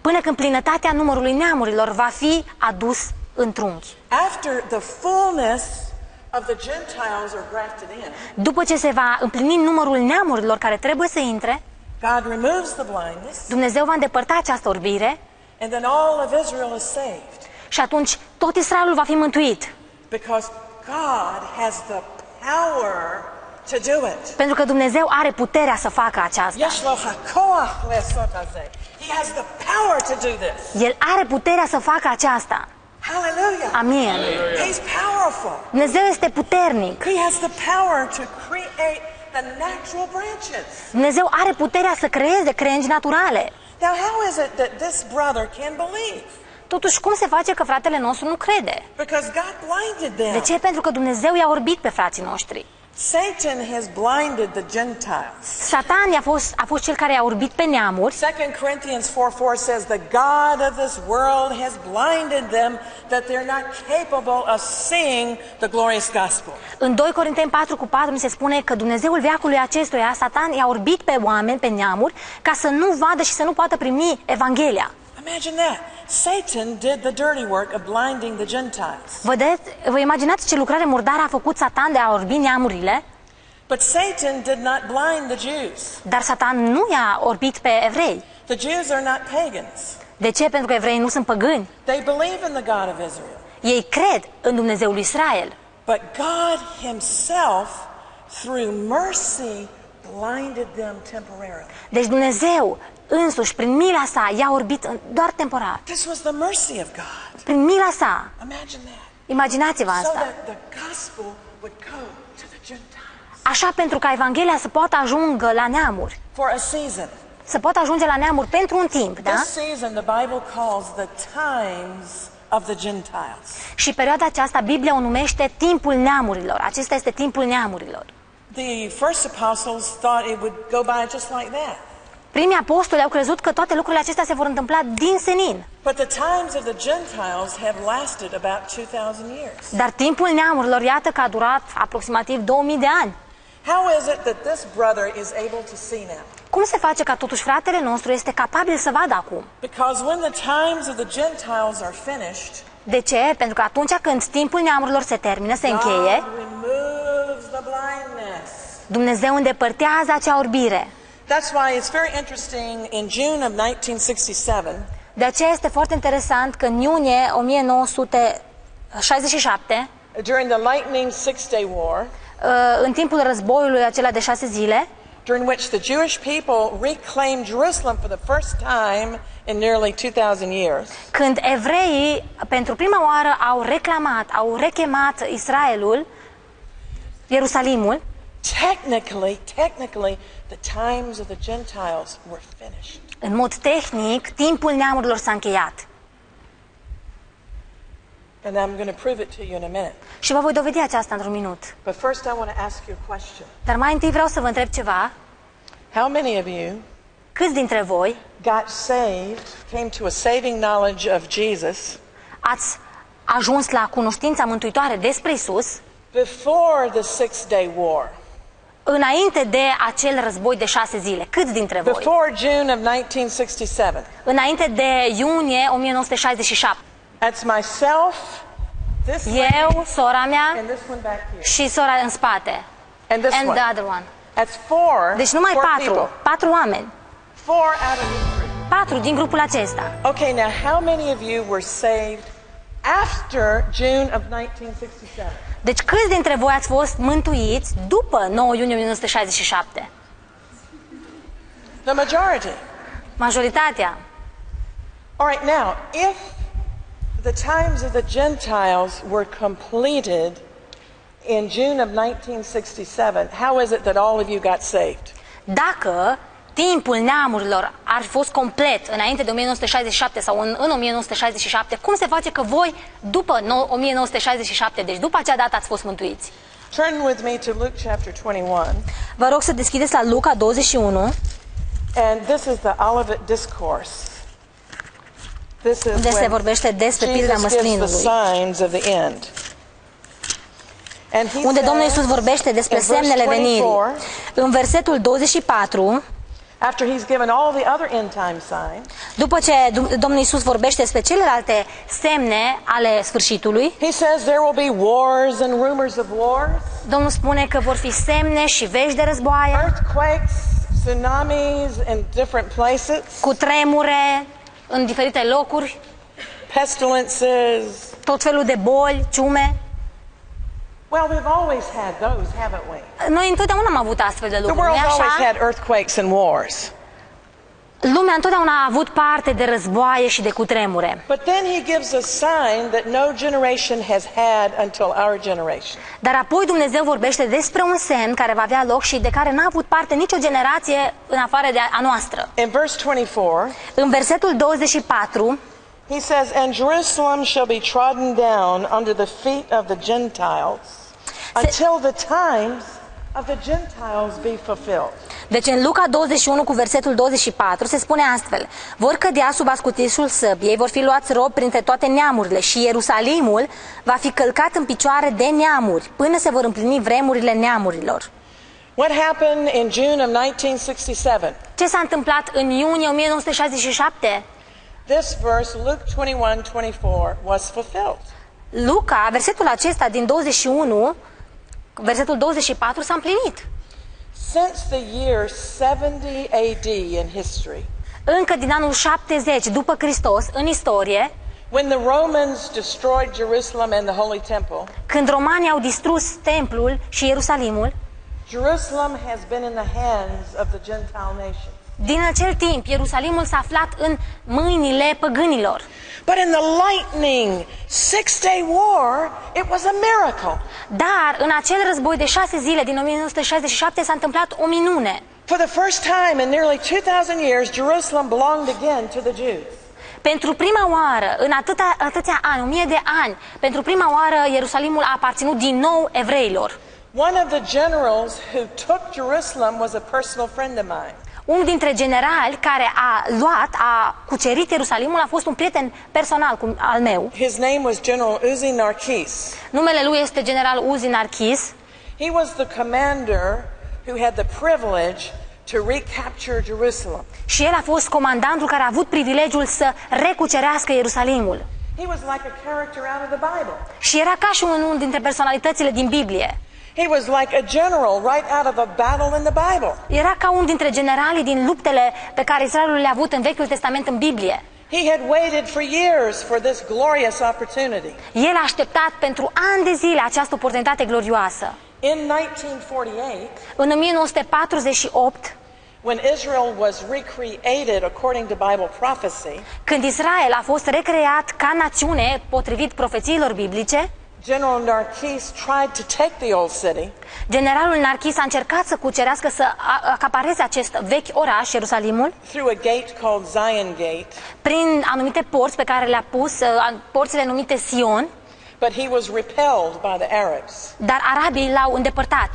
până când plinătatea numărului neamurilor va fi adus în trunchi. After the fullness of the Gentiles are grafted in, După ce se va împlini numărul neamurilor care trebuie să intre, God removes the blindness, Dumnezeu va îndepărta această orbire and then all of Israel is saved și atunci tot Israelul va fi mântuit. because God has the power to do it. Pentru că Dumnezeu are puterea să facă aceasta. Yesh lo hakoach lesotaze. He has the power to do this. El are puterea să facă aceasta. Hallelujah. Amin. He's powerful. Dumnezeu este puternic. He has the power to create the natural branches. Dumnezeu are puterea să creeze crengi naturale. Now, how is it that this brother can believe? Totuși, cum se face că fratele nostru nu crede? Because God blinded them. De ce? Pentru că Dumnezeu i-a orbit pe frații noștri. Satan has blinded the Gentiles. Satan a fost, a fost cel care a orbit pe neamuri 2 Corinthians 4 4 says, The God of this world has blinded them that they're not capable of seeing the glorious gospel. În 2 Corinteni 4 cu 4 mi se spune că Dumnezeul veacului acestuia, Satan, i-a orbit pe oameni, pe neamuri, ca să nu vadă și să nu poată primi Evanghelia. Imagine that. Satan did the dirty work of blinding the Gentiles. Vedeți, vă imaginați ce lucrare murdară a făcut Satan de a orbi neamurile, But Satan did not blind the Jews. dar Satan nu i-a orbit pe evrei. The Jews are not pagans. De ce? Pentru că evreii nu sunt păgâni. They believe in the God of Israel. Ei cred în Dumnezeul lui Israel. But God Himself, through mercy, blinded them temporarily. Deci Dumnezeu însuși, prin mila sa, i-a orbit în- doar temporar. This was the mercy of God. Prin mila sa. Imagine that. Imaginați-vă So asta. that the gospel would go to the Gentiles Așa pentru ca Evanghelia să poată ajungă la neamuri. for a season. Să poată ajunge la neamuri pentru un timp, da? This season the Bible calls the times of the Gentiles. Și perioada aceasta Biblia o numește timpul neamurilor. Acesta este timpul neamurilor. The first apostles thought it would go by just like that. Primii apostoli au crezut că toate lucrurile acestea se vor întâmpla din senin. But the times of the Gentiles have lasted about 2,000 years. Dar timpul neamurilor, iată că a durat aproximativ 2000 de ani. How is it that this brother is able to see now? Cum se face ca totuși fratele nostru este capabil să vadă acum? Because when the times of the Gentiles are finished, De ce? Pentru că atunci când timpul neamurilor se termină, se încheie, God removes the blindness. Dumnezeu îndepărtează acea orbire. That's why it's very interesting in June of 1967, De aceea este foarte interesant că în iunie 1967, during the lightning Six-Day War, uh, în timpul războiului acela de șase zile, during which the Jewish people reclaimed Jerusalem for the first time in nearly 2,000 years, când evreii pentru prima oară au reclamat, au rechemat Israelul, Ierusalimul, technically, technically, the times of the Gentiles were finished. în mod tehnic, timpul neamurilor s-a încheiat. And I'm going to prove it to you in a minute. Și vă voi dovedi aceasta într-un minut. But first, I want to ask you a question. Dar mai întâi vreau să vă întreb ceva. How many of you Câți dintre voi got saved, came to a saving knowledge of Jesus ați ajuns la cunoștința mântuitoare despre Isus before the Six Day War, înainte de acel război de șase zile? Câți dintre voi? before June of 1967? Înainte de iunie 1967. That's myself, this Eu, sora mea and this one back here, și sora în spate. and this And one. the other one. That's four. Deci numai four patru. people. Patru oameni. Four out of this group. Patru din grupul acesta. Okay, now how many of you were saved after June of 1967? Deci câți dintre voi ați fost mântuiți după 9 iunie 1967? The majority. Majoritatea. All right, now, if the times of the Gentiles were completed in June of 1967, how is it that all of you got saved? Dacă timpul neamurilor ar fi fost complet înainte de 1967 sau în, în 1967, cum se face că voi, după nou- 1967, deci după acea dată ați fost mântuiți? Turn with me to Luke chapter 21, Vă rog să deschideți la Luca 21, and this is the Olivet Discourse. This is unde se when vorbește despre pilda Jesus gives the măslinului. signs of the end. And he Unde Domnul says Iisus vorbește despre in verse semnele venirii. 24, În versetul 24, after he's given all the other end time signs, după ce Dum- Domnul Iisus vorbește despre celelalte semne ale sfârșitului, he says there will be wars and rumors of wars, Domnul spune că vor fi semne și vești de războaie, earthquakes, tsunamis in different places, cu tremure în diferite locuri, pestilences. tot felul de boli, ciume. Well, we've always had those, haven't we? Noi întotdeauna am avut astfel de The lucruri, nu world's always așa? had earthquakes and wars. Lumea întotdeauna a avut parte de războaie și de cutremure. But then he gives a sign that no generation has had until our generation. Dar apoi Dumnezeu vorbește despre un semn care va avea loc și de care n-a avut parte nicio generație în afară de a noastră. In verse 24, În versetul 24 he says, And Jerusalem shall be trodden down under the feet of the Gentiles until the times of the Gentiles be fulfilled. Deci în Luca 21 cu versetul 24 se spune astfel Vor cădea sub ascutișul săbiei, vor fi luați rob printre toate neamurile și Ierusalimul va fi călcat în picioare de neamuri până se vor împlini vremurile neamurilor. What happened in June of 1967? Ce s-a întâmplat în iunie 1967? This verse, Luke 21 24, was fulfilled. Luca, versetul acesta din 21, versetul 24 s-a împlinit. Since the year 70 AD in history, Încă din anul 70 după Hristos, în istorie, when the Romans destroyed Jerusalem and the Holy Temple, când romanii au distrus templul și Ierusalimul, Jerusalem has been in the hands of the Gentile nations. Din acel timp Ierusalimul s-a aflat în mâinile păgânilor. But in the lightning six day war, it was a miracle. Dar în acel război de șase zile din 1967 s-a întâmplat o minune. For the first time in nearly 2,000 years, Jerusalem belonged again to the Jews. Pentru prima oară, în atâta, atâția ani, o mie de ani, pentru prima oară Ierusalimul a aparținut din nou evreilor. One of the generals who took Jerusalem was a personal friend of mine. Unul dintre generali care a luat, a cucerit Ierusalimul a fost un prieten personal cu, al meu. His name was General Uzi Narkis. Numele lui este general Uzi Narchis. He was the commander who had the privilege to recapture Jerusalem. Și el a fost comandantul care a avut privilegiul să recucerească Ierusalimul. He was like a character out of the Bible. Și era ca și unul dintre personalitățile din Biblie. He was like a general right out of a battle in the Bible. Era ca unul dintre generalii din luptele pe care Israelul le-a avut în Vechiul Testament în Biblie. He had waited for years for this glorious opportunity. El a așteptat pentru ani de zile această oportunitate glorioasă. In 1948, În 1948, when Israel was recreated according to Bible prophecy, când Israel a fost recreat ca națiune potrivit profețiilor biblice, General Narkis tried to take the old city, generalul Narchis a încercat să cucerească, să a- acapareze acest vechi oraș, Ierusalimul, through a gate called Zion Gate, prin anumite porți pe care le-a pus, uh, porțile numite Sion, but he was repelled by the Arabs. dar arabii l-au îndepărtat.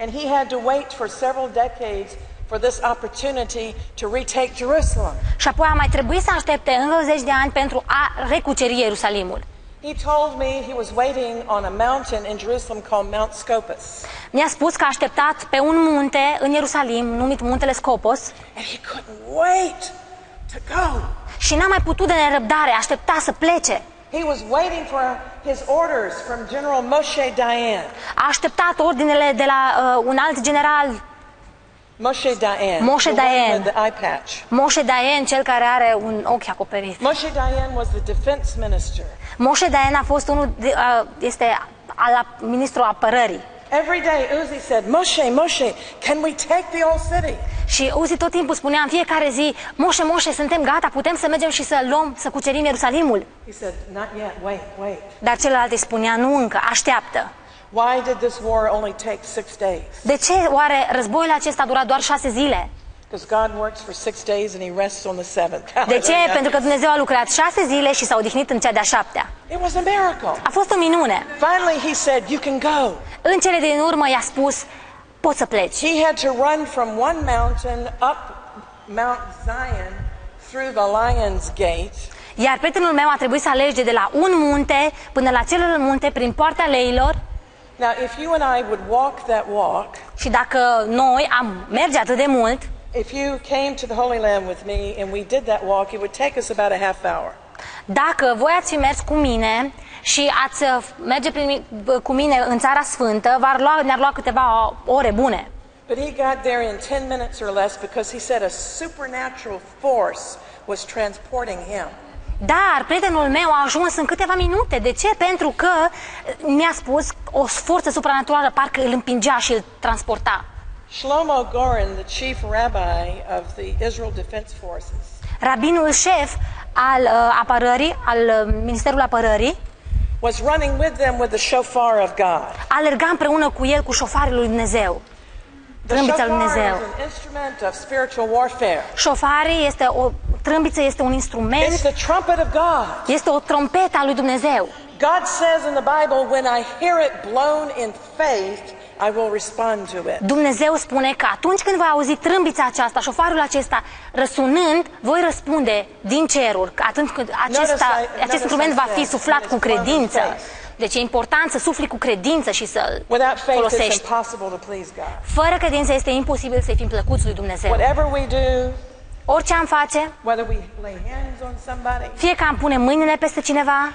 And he had to wait for several decades for this opportunity to retake Jerusalem. Și apoi a mai trebuit să aștepte încă zeci de ani pentru a recuceri Ierusalimul. He told me he was waiting on a mountain in Jerusalem called Mount Scopus. Mi-a spus că a așteptat pe un munte în Ierusalim, numit Muntele Scopos, And he couldn't wait to go. și n-a mai putut de nerăbdare, aștepta să plece. He was waiting for his orders from General Moshe Dayan. A așteptat ordinele de la uh, un alt general, Moshe Dayan. Moshe the one Dayan. with the eye patch. Moshe Dayan, cel care are un ochi acoperit. Moshe Dayan was the defense minister. Moshe Dayan a fost unul, de, uh, este al ministrul apărării. Every day Uzi said, Moshe, Moshe, can we take the old city? Și Uzi tot timpul spunea în fiecare zi, Moșe, Moșe, suntem gata, putem să mergem și să luăm, să cucerim Ierusalimul. He said, not yet, wait, wait. Dar celălalt îi spunea, nu încă, așteaptă. Why did this war only take six days? De ce oare războiul acesta a durat doar șase zile? Because God works for six days and he rests on the seventh. De ce? Hallelujah. Pentru că Dumnezeu a lucrat șase zile și s-a odihnit în cea de-a șaptea. It was a miracle. A fost o minune. Finally, he said, You can go. În cele din urmă i-a spus, poți să pleci. He had to run from one mountain up Mount Zion through the Lion's Gate. Iar prietenul meu a trebuit să alege de la un munte până la celălalt munte prin poarta leilor Now, if you and I would walk that walk, și dacă noi am merge atât de mult, if you came to the Holy Land with me and we did that walk, it would take us about a half hour. Dacă voi ați fi mers cu mine și ați uh, merge prin, mi- b- cu mine în Țara Sfântă, v-ar lua, ne-ar lua câteva ore bune. But he got there in 10 minutes or less because he said a supernatural force was transporting him. Dar prietenul meu a ajuns în câteva minute. De ce? Pentru că uh, mi-a spus o forță supranaturală parcă îl împingea și îl transporta. Shlomo Goren, the chief rabbi of the Israel Defense Forces, Rabinul șef al uh, apărării, al uh, Ministerului Apărării, was running with them with the shofar of God. alerga împreună cu el cu șofarul lui Dumnezeu. The Trâmbița lui shofar is Dumnezeu. an instrument of spiritual warfare. Șofarii este o trâmbiță este un It's instrument, the trumpet of God. este o trompetă a lui Dumnezeu. God says in the Bible, when I hear it blown in faith, I will respond to it. Dumnezeu spune că atunci când va auzi trâmbița aceasta, șofarul acesta răsunând, voi răspunde din ceruri. Că atunci când acesta, Notice I- acest instrument va fi notice I suflat said, cu when it's blown in credință. faith. Deci e important să sufli cu credință și să Without faith, it's folosești. impossible to please God. Fără credință este imposibil să-i fim plăcuți lui Dumnezeu. Whatever we do, Orice am face, whether we lay hands on somebody fie că am pune mâinile peste cineva,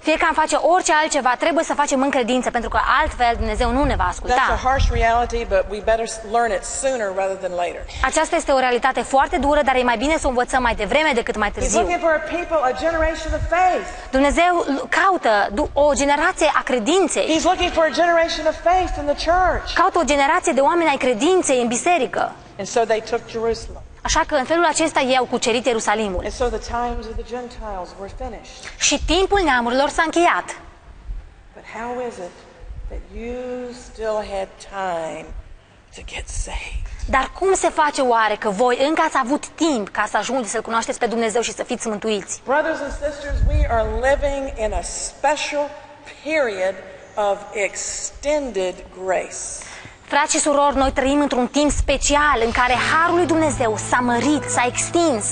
or, or believe God for anything, it has to be in faith or He's not going to listen. fie că am face orice altceva, trebuie să facem în credință, pentru că altfel Dumnezeu nu ne va That's a asculta. harsh reality, but we better s- learn it sooner rather than later. Aceasta este o realitate foarte dură, dar e mai bine să o învățăm mai devreme decât mai He's târziu. looking for a people, a generation of faith. Dumnezeu caută du- o generație a credinței. He's looking for a generation of faith in the church. Caută o generație de oameni ai credinței în biserică. And so they took Jerusalem. Așa că în felul acesta ei au cucerit Ierusalimul. And so the times of the Gentiles were finished. Și timpul neamurilor s-a încheiat. But how is it that you still had time to get saved? Dar cum se face oare că voi încă ați avut timp ca să ajungeți să-L cunoașteți pe Dumnezeu și să fiți mântuiți? Brothers and sisters, we are living in a special period of extended grace. Frați și surori, noi trăim într-un timp special în care Harul lui Dumnezeu s-a mărit, s-a extins.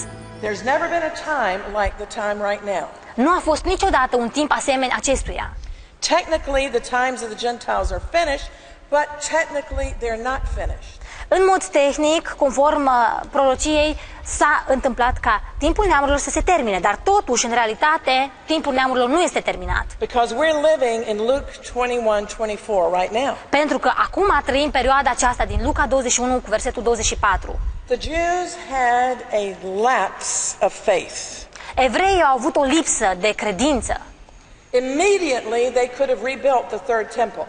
There's never been a time like the time right now. Nu a fost niciodată un timp asemenea acestuia. Technically, the times of the Gentiles are finished, but technically they're not finished. În mod tehnic, conform uh, prorociei, s-a întâmplat ca timpul neamurilor să se termine, dar totuși, în realitate, timpul neamurilor nu este terminat. Because we're living in Luke 21 24 right now. Pentru că acum trăim perioada aceasta din Luca 21 cu versetul 24. The Jews had a lapse of faith. Evreii au avut o lipsă de credință Immediately, they could have rebuilt the third temple.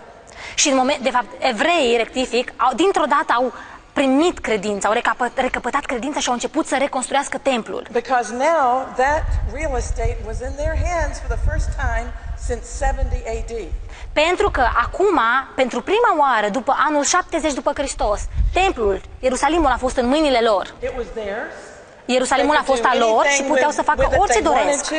Și, în moment, de fapt, evreii, rectific, au, dintr-o dată au primit credința, au recapă, recăpătat credința și au început să reconstruiască templul. Because now that real estate was in their hands for the first time since 70 AD. Pentru că acum, pentru prima oară, după anul 70 după Hristos, templul, Ierusalimul a fost în mâinile lor. It was theirs. Ierusalimul a fost al lor și puteau să facă orice doresc.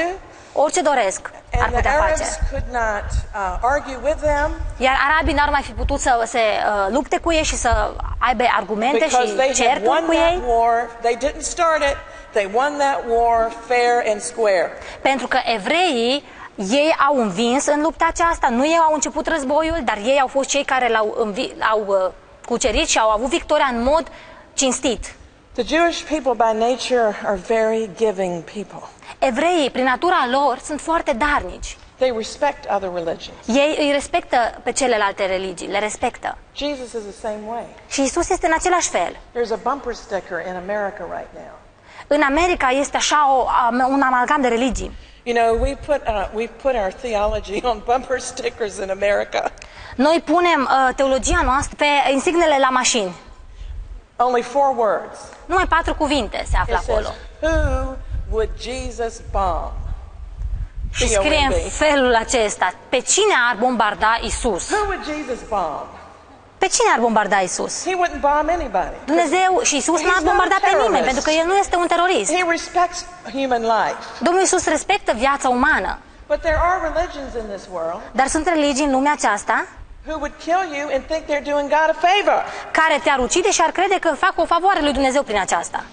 Orice doresc ar And the putea Arabs face. could not uh, argue with them Iar arabii n-ar mai fi putut să se uh, lupte cu ei și să aibă argumente because și they had certuri won cu that ei, war. They didn't start it. They won that war fair and square. pentru că evreii ei au învins în lupta aceasta, nu ei au început războiul, dar ei au fost cei care l-au, învi- l-au uh, cucerit și au avut victoria în mod cinstit. The Jewish people by nature are very giving people. Evreii, prin natura lor, sunt foarte darnici. They respect other religions. Ei îi respectă pe celelalte religii, le respectă. Jesus is the same way. Și Isus este în același fel. There's a bumper sticker in America right now. În America este așa o, am- un amalgam de religii. You know, we put uh, we put our theology on bumper stickers in America. Noi punem uh, teologia noastră pe insignele la mașini. Only four words. Numai patru cuvinte se află It says, acolo. "Who would Jesus bomb?" Și scrie în B-O-M-B. felul acesta. Pe cine ar bombarda Isus? Who would Jesus bomb? Pe cine ar bombarda Isus? He wouldn't bomb anybody. Dumnezeu și Isus He's n-ar not bombarda a pe nimeni, terrorist. pentru că El nu este un terorist. He respects human life. Domnul Isus respectă viața umană. But there are religions in this world Dar sunt religii în lumea aceasta who would kill you and think they're doing God a favor. care te-ar ucide și ar crede că fac o favoare lui Dumnezeu prin aceasta.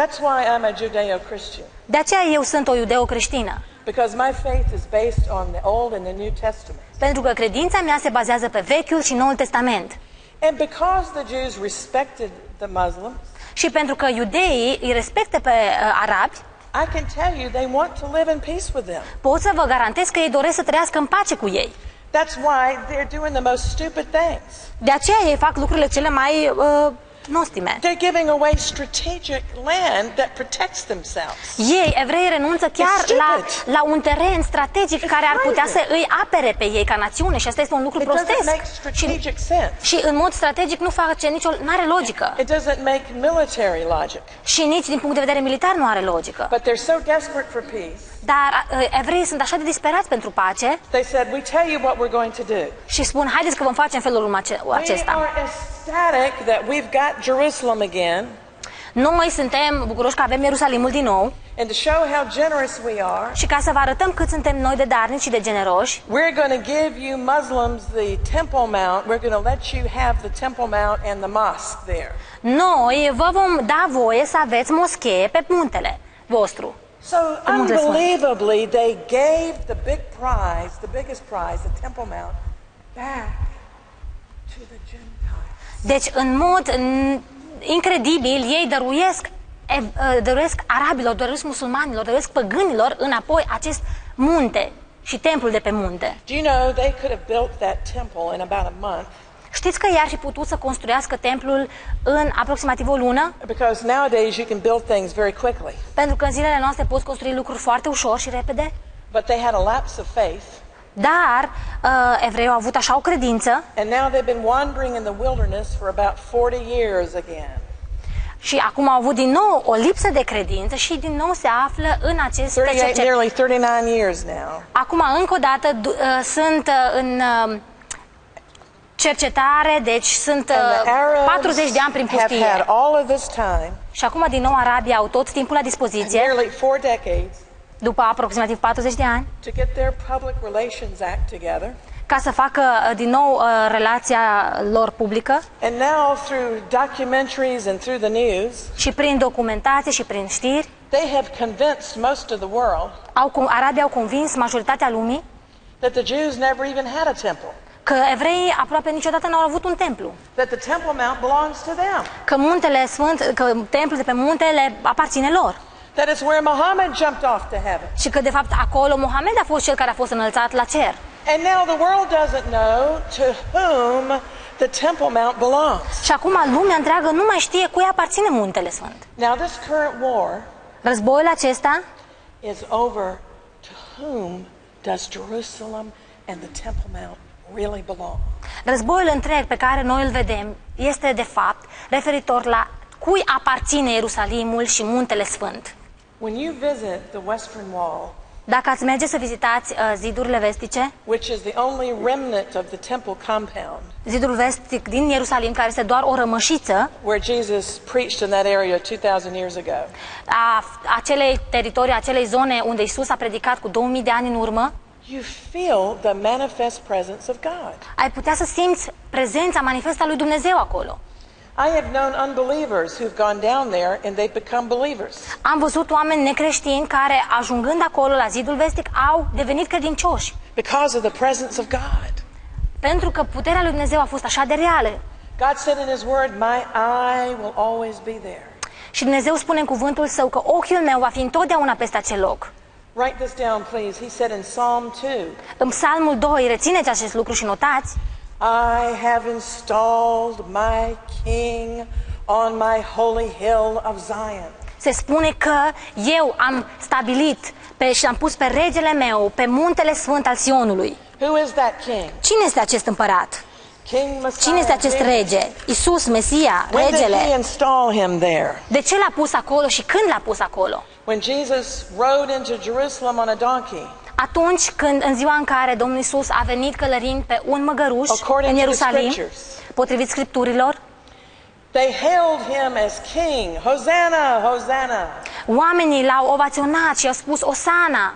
That's why I'm a Judeo-Christian. De aceea eu sunt o iudeo-creștină. Because my faith is based on the Old and the New Testament. Pentru că credința mea se bazează pe Vechiul și Noul Testament. And because the Jews respected the Muslims, Și pentru că iudeii îi respectă pe uh, arabi, I can tell you they want to live in peace with them. pot să vă garantez că ei doresc să trăiască în pace cu ei. That's why they're doing the most stupid things. De aceea ei fac lucrurile cele mai uh, nostime. They're giving away strategic land that protects themselves. Ei, evrei, renunță chiar It's la, stupid. la un teren strategic It's care ar putea să crazy. îi apere pe ei ca națiune și asta este un lucru It doesn't prostesc. make Și, strategic sense. și în mod strategic nu face nicio, nu are logică. It doesn't make military logic. Și nici din punct de vedere militar nu are logică. But they're so desperate for peace, Dar uh, evreii sunt așa de disperați pentru pace they said, We tell you what we're going to do. și spun, haideți că vom face în felul urmace- We acesta. are ecstatic that we've got Jerusalem again. Noi suntem bucuroși că avem Ierusalimul din nou And to show how generous we are, și ca să vă arătăm cât suntem noi de darnici și de generoși, we're going to give you Muslims the Temple Mount. We're going to let you have the Temple Mount and the mosque there. noi vă vom da voie să aveți moschee pe muntele vostru. So Muntele Sfânt. unbelievably, they gave the big prize, the biggest prize, the Temple Mount, back to the Gentiles. Deci, în mod n- incredibil, ei dăruiesc, e, uh, dăruiesc arabilor, dăruiesc musulmanilor, dăruiesc păgânilor înapoi acest munte și templul de pe munte. Do you know they could have built that temple in about a month? Știți că ei ar fi putut să construiască templul în aproximativ o lună? Because nowadays you can build things very quickly. Pentru că în zilele noastre poți construi lucruri foarte ușor și repede. But they had a lapse of faith, Dar uh, evreii au avut așa o credință and now they've been wandering in the wilderness for about 40 years again. și acum au avut din nou o lipsă de credință și din nou se află în aceste 38, cercetări. nearly 39 years now. Acum, încă o dată, du- uh, sunt uh, în uh, cercetare, deci sunt And the uh, Arabs 40 de ani prin have had pustie. all of this time, Și acum, din nou, Arabia au tot timpul la dispoziție, nearly four decades, după aproximativ 40 de ani, to get their Public Relations Act together. ca să facă uh, din nou uh, relația lor publică. And now, through documentaries and through the news, și prin documentație și prin știri, they have convinced most of the world au, cum- Arabia au convins majoritatea lumii that the Jews never even had a temple, că evreii aproape niciodată n-au avut un templu. that the Temple Mount belongs to them, Că muntele sfânt, că templul de pe munte le aparține lor. that it's where Muhammad jumped off to heaven. Și că de fapt acolo Mohamed a fost cel care a fost înălțat la cer. And now the world doesn't know to whom the Temple Mount belongs. Și acum lumea întreagă nu mai știe cui aparține muntele sfânt. Now, this current war Războiul acesta is over to whom does Jerusalem and the Temple Mount really belong? Războiul întreg pe care noi îl vedem este de fapt referitor la cui aparține Ierusalimul și muntele sfânt. When you visit the Western Wall, Dacă ați merge să vizitați uh, zidurile vestice, which is the only remnant of the temple compound, zidul vestic din Ierusalim, care este doar o rămășiță where Jesus preached in that area 2,000 years ago, a acelei teritorii, acelei zone unde Isus a predicat cu 2000 de ani în urmă, you feel the manifest presence of God. ai putea să simți prezența manifestă a lui Dumnezeu acolo. I have known unbelievers who've gone down there and they've become believers. Am văzut oameni necreștini care, ajungând acolo la zidul vestic, au devenit credincioși. because of the presence of God. Pentru că puterea lui Dumnezeu a fost așa de reală. God said in His Word, My eye will always be there. Și Dumnezeu spune în cuvântul său că ochiul meu va fi întotdeauna peste acel loc. Write this down, please. He said in Psalm 2, În Psalmul 2, rețineți acest lucru și notați, I have installed my King on my holy hill of Zion. se spune că eu am stabilit pe, și am pus pe regele meu pe muntele sfânt al Sionului. Who is that King? Cine este acest împărat? King Messiah. Cine este acest Jesus. rege? Isus, Mesia, When did He regele. install Him there? De ce l-a pus acolo și când l-a pus acolo? When Jesus rode into Jerusalem on a donkey, Atunci când, în ziua în care Domnul Isus a venit călărind pe un măgăruș According în to the Ierusalim, scriptures. potrivit scripturilor, they hailed Him as King. Hosanna, Hosanna. oamenii l-au ovaționat și au spus Osana.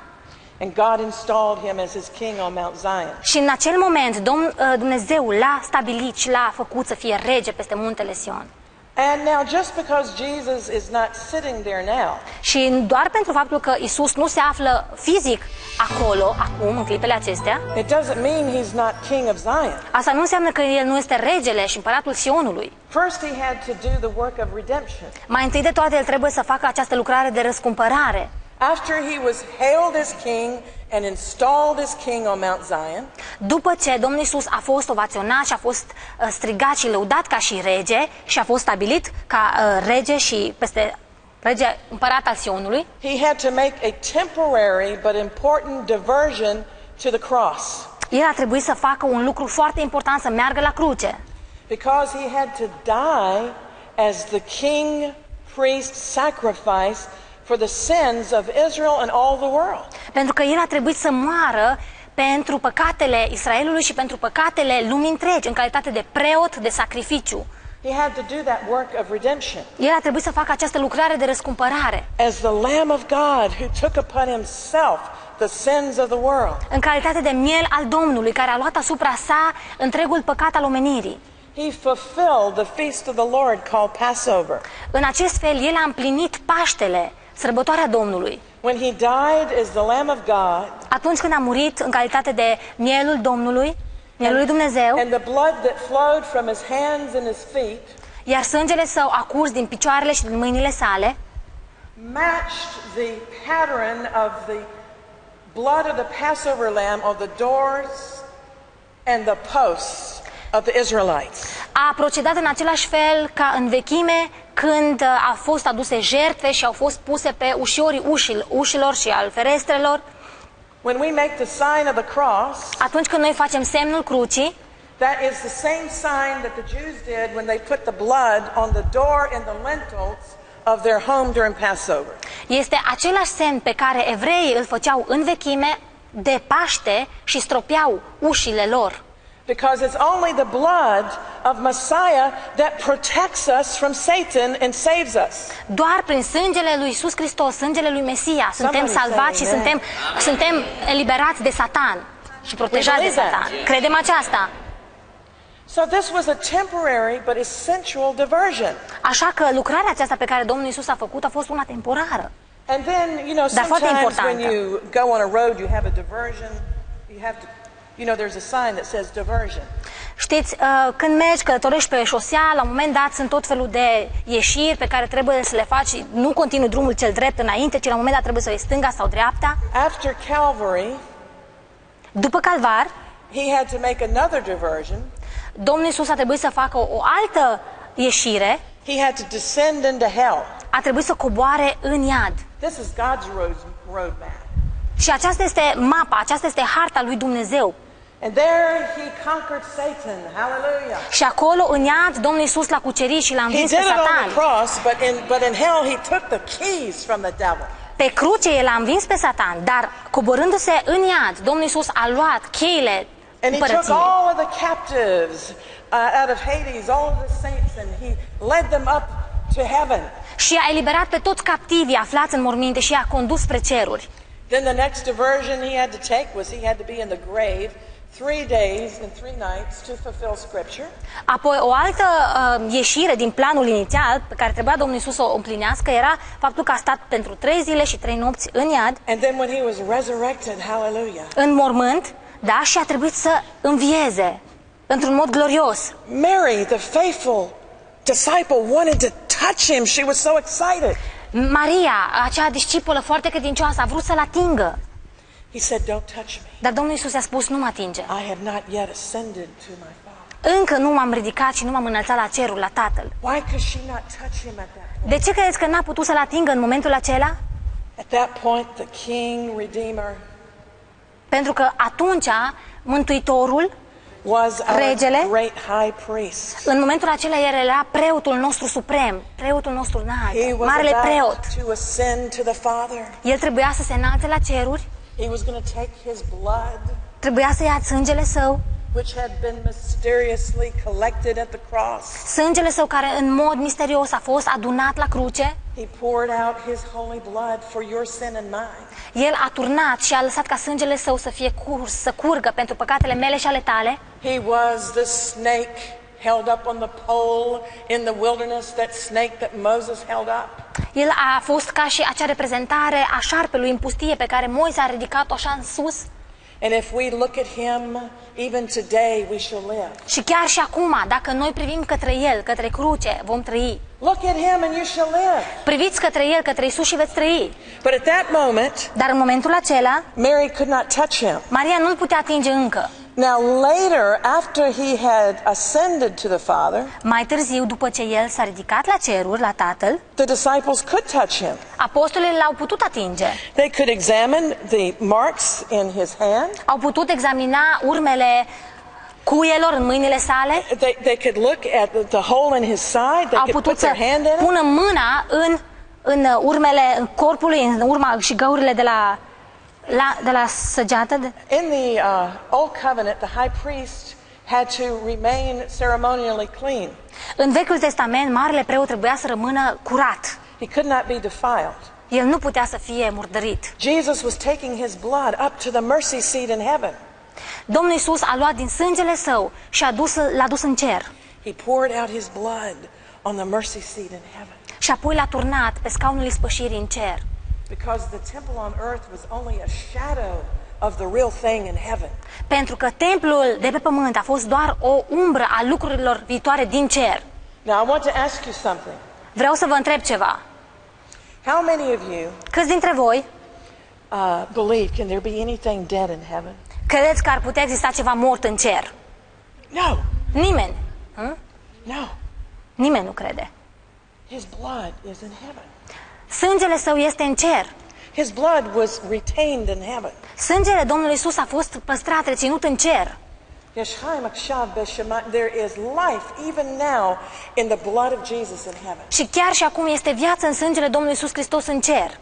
And God installed Him as His King on Mount Zion. Și în acel moment Domn, uh, Dumnezeu l-a stabilit și l-a făcut să fie rege peste muntele Sion. And now, just because Jesus is not sitting there now, Și doar pentru faptul că Isus nu se află fizic acolo, acum, în clipele acestea, it doesn't mean He's not King of Zion. asta nu înseamnă că El nu este regele și împăratul Sionului. First, He had to do the work of redemption. Mai întâi de toate, El trebuie să facă această lucrare de răscumpărare. After he was hailed as king and installed as king on Mount Zion, După ce Domnul Isus a fost ovaționat și a fost uh, strigat și lăudat ca și rege și a fost stabilit ca uh, rege și peste rege împărat al Sionului, he had to make a temporary but important diversion to the cross el a trebuit să facă un lucru foarte important, să meargă la cruce. because he had to die as the king priest sacrifice for the sins of Israel and all the world. Pentru că el a trebuit să moară pentru păcatele Israelului și pentru păcatele lumii întregi, în calitate de preot, de sacrificiu. He had to do that work of redemption El a trebuit să facă această lucrare de răscumpărare, as the Lamb of God who took upon himself the sins of the world. în calitate de miel al Domnului, care a luat asupra sa întregul păcat al omenirii. He fulfilled the feast of the Lord called Passover. În acest fel, el a împlinit Paștele, sărbătoarea Domnului. When he died as the Lamb of God, Atunci când a murit în calitate de mielul Domnului, mielul lui Dumnezeu, and the blood that flowed from his hands and his feet iar sângele său a curs din picioarele și din mâinile sale, matched the pattern of the blood of the Passover lamb on the doors and the posts of the Israelites. a procedat în același fel ca în vechime când uh, a fost aduse jertfe și au fost puse pe ușorii ușil, ușilor și al ferestrelor. When we make the sign of the cross, Atunci când noi facem semnul crucii, that is the same sign that the Jews did when they put the blood on the door and the lintels of their home during Passover. este același semn pe care evreii îl făceau în vechime de Paște și stropeau ușile lor. Because it's only the blood of Messiah that protects us from Satan and saves us. Doar prin sângele lui Iisus Hristos, sângele lui Mesia, suntem Somebody salvați say și amen. suntem, suntem eliberați de Satan și protejați de We believe that. Satan. Credem aceasta. So this was a temporary but essential diversion. Așa că lucrarea aceasta pe care Domnul Iisus a făcut a fost una temporară. And then, you know, Dar foarte sometimes when importantă. you go on a road, you have a diversion. You have to, you know, there's a sign that says diversion. Știți, uh, când mergi, călătorești pe șosea, la un moment dat sunt tot felul de ieșiri pe care trebuie să le faci. Nu continui drumul cel drept înainte, ci la un moment dat trebuie să o iei stânga sau dreapta. After Calvary, După calvar, he had to make another diversion. Domnul Iisus a trebuit să facă o, o altă ieșire, He had to descend into hell. a trebuit să coboare în iad. This is God's road, roadmap. Și aceasta este mapa, aceasta este harta lui Dumnezeu. And there he conquered Satan. Hallelujah. Și acolo, în iad, Domnul Iisus l-a cucerit și l-a He învins did pe it on the Satan. cross, but in, but in hell he took the keys from the devil. Pe cruce el a învins pe Satan, dar coborându-se în iad, Domnul Iisus a luat cheile And he took împărăției. all of the captives uh, out of Hades, all of the saints, and he led them up to heaven. Și a eliberat pe toți captivii aflați în morminte și i-a condus spre ceruri. Then the next diversion he had to take was he had to be in the grave three days and three nights to fulfill Scripture. Apoi, o altă uh, ieșire din planul inițial pe care trebuia Domnul Iisus să o împlinească era faptul că a stat pentru trei zile și trei nopți în iad, And then when he was resurrected, hallelujah, în mormânt, da, și a trebuit să învieze într-un mod glorios. Mary, the faithful disciple, wanted to touch him. She was so excited. Maria, acea discipolă foarte credincioasă, a vrut să-l atingă. He said, Don't touch me. Dar Domnul Iisus i-a spus, nu mă atinge. I have not yet ascended to my Father. Încă nu m-am ridicat și nu m-am înălțat la cerul, la Tatăl. Why could she not touch him at that point? De ce credeți că n-a putut să-l atingă în momentul acela? At that point, the King, Redeemer, Pentru că atunci Mântuitorul, was our Regele? great high priest. în momentul acela el era preotul nostru suprem, preotul nostru He înalt, was marele preot. about to ascend to the Father. El trebuia să se înalțe la ceruri, He was going to take his blood, trebuia să ia sângele său, which had been mysteriously collected at the cross. sângele său care în mod misterios a fost adunat la cruce. He poured out his holy blood for your sin and mine. El a turnat și a lăsat ca sângele său să fie curs, să curgă pentru păcatele mele și ale tale. He was the snake held up on the pole in the wilderness, that snake that Moses held up. El a fost ca și acea reprezentare a șarpelui în pustie pe care Moise a ridicat-o așa în sus. And if we look at him, even today, we shall live. Și chiar și acum, dacă noi privim către El, către cruce, vom trăi. Look at him and you shall live. Priviți către El, către Isus și veți trăi. But at that moment, Dar în momentul acela, Mary could not touch him. Maria nu-L putea atinge încă. Now, later, after he had ascended to the Father, Mai târziu, după ce El s-a ridicat la ceruri, la Tatăl, the disciples could touch him. apostolii l-au putut atinge. They could examine the marks in his hand. Au putut examina urmele cuielor în mâinile sale, They, they could look at the, the hole in his side. They au could putut put să their hand in it. pună mâna în, în urmele în corpului, în urma și găurile de la, la, de la săgeată. De, In the uh, Old Covenant, the high priest had to remain ceremonially clean. în Vechiul Testament, marele preot trebuia să rămână curat. He could not be defiled. El nu putea să fie murdărit. Jesus was taking his blood up to the mercy seat in heaven. Domnul Isus a luat din sângele său și a dus, l-a dus în cer. He poured out his blood on the mercy seat in heaven. Și apoi l-a turnat pe scaunul ispășirii în cer. Because the temple on earth was only a shadow of the real thing in heaven. Pentru că templul de pe pământ a fost doar o umbră a lucrurilor viitoare din cer. Now, I want to ask you something. Vreau să vă întreb ceva. How many of you Câți dintre voi uh, believe can there be anything dead in heaven? credeți că ar putea exista ceva mort în cer? No, Nimeni. Hă? no. Nimeni nu crede. His blood is in heaven. Sângele său este în cer. His blood was retained in heaven. Sângele Domnului Isus a fost păstrat, reținut în cer. Yeshai Makshav Beshemat, there is life even now in the blood of Jesus in heaven. Și chiar și acum este viață în sângele Domnului Isus Hristos în cer.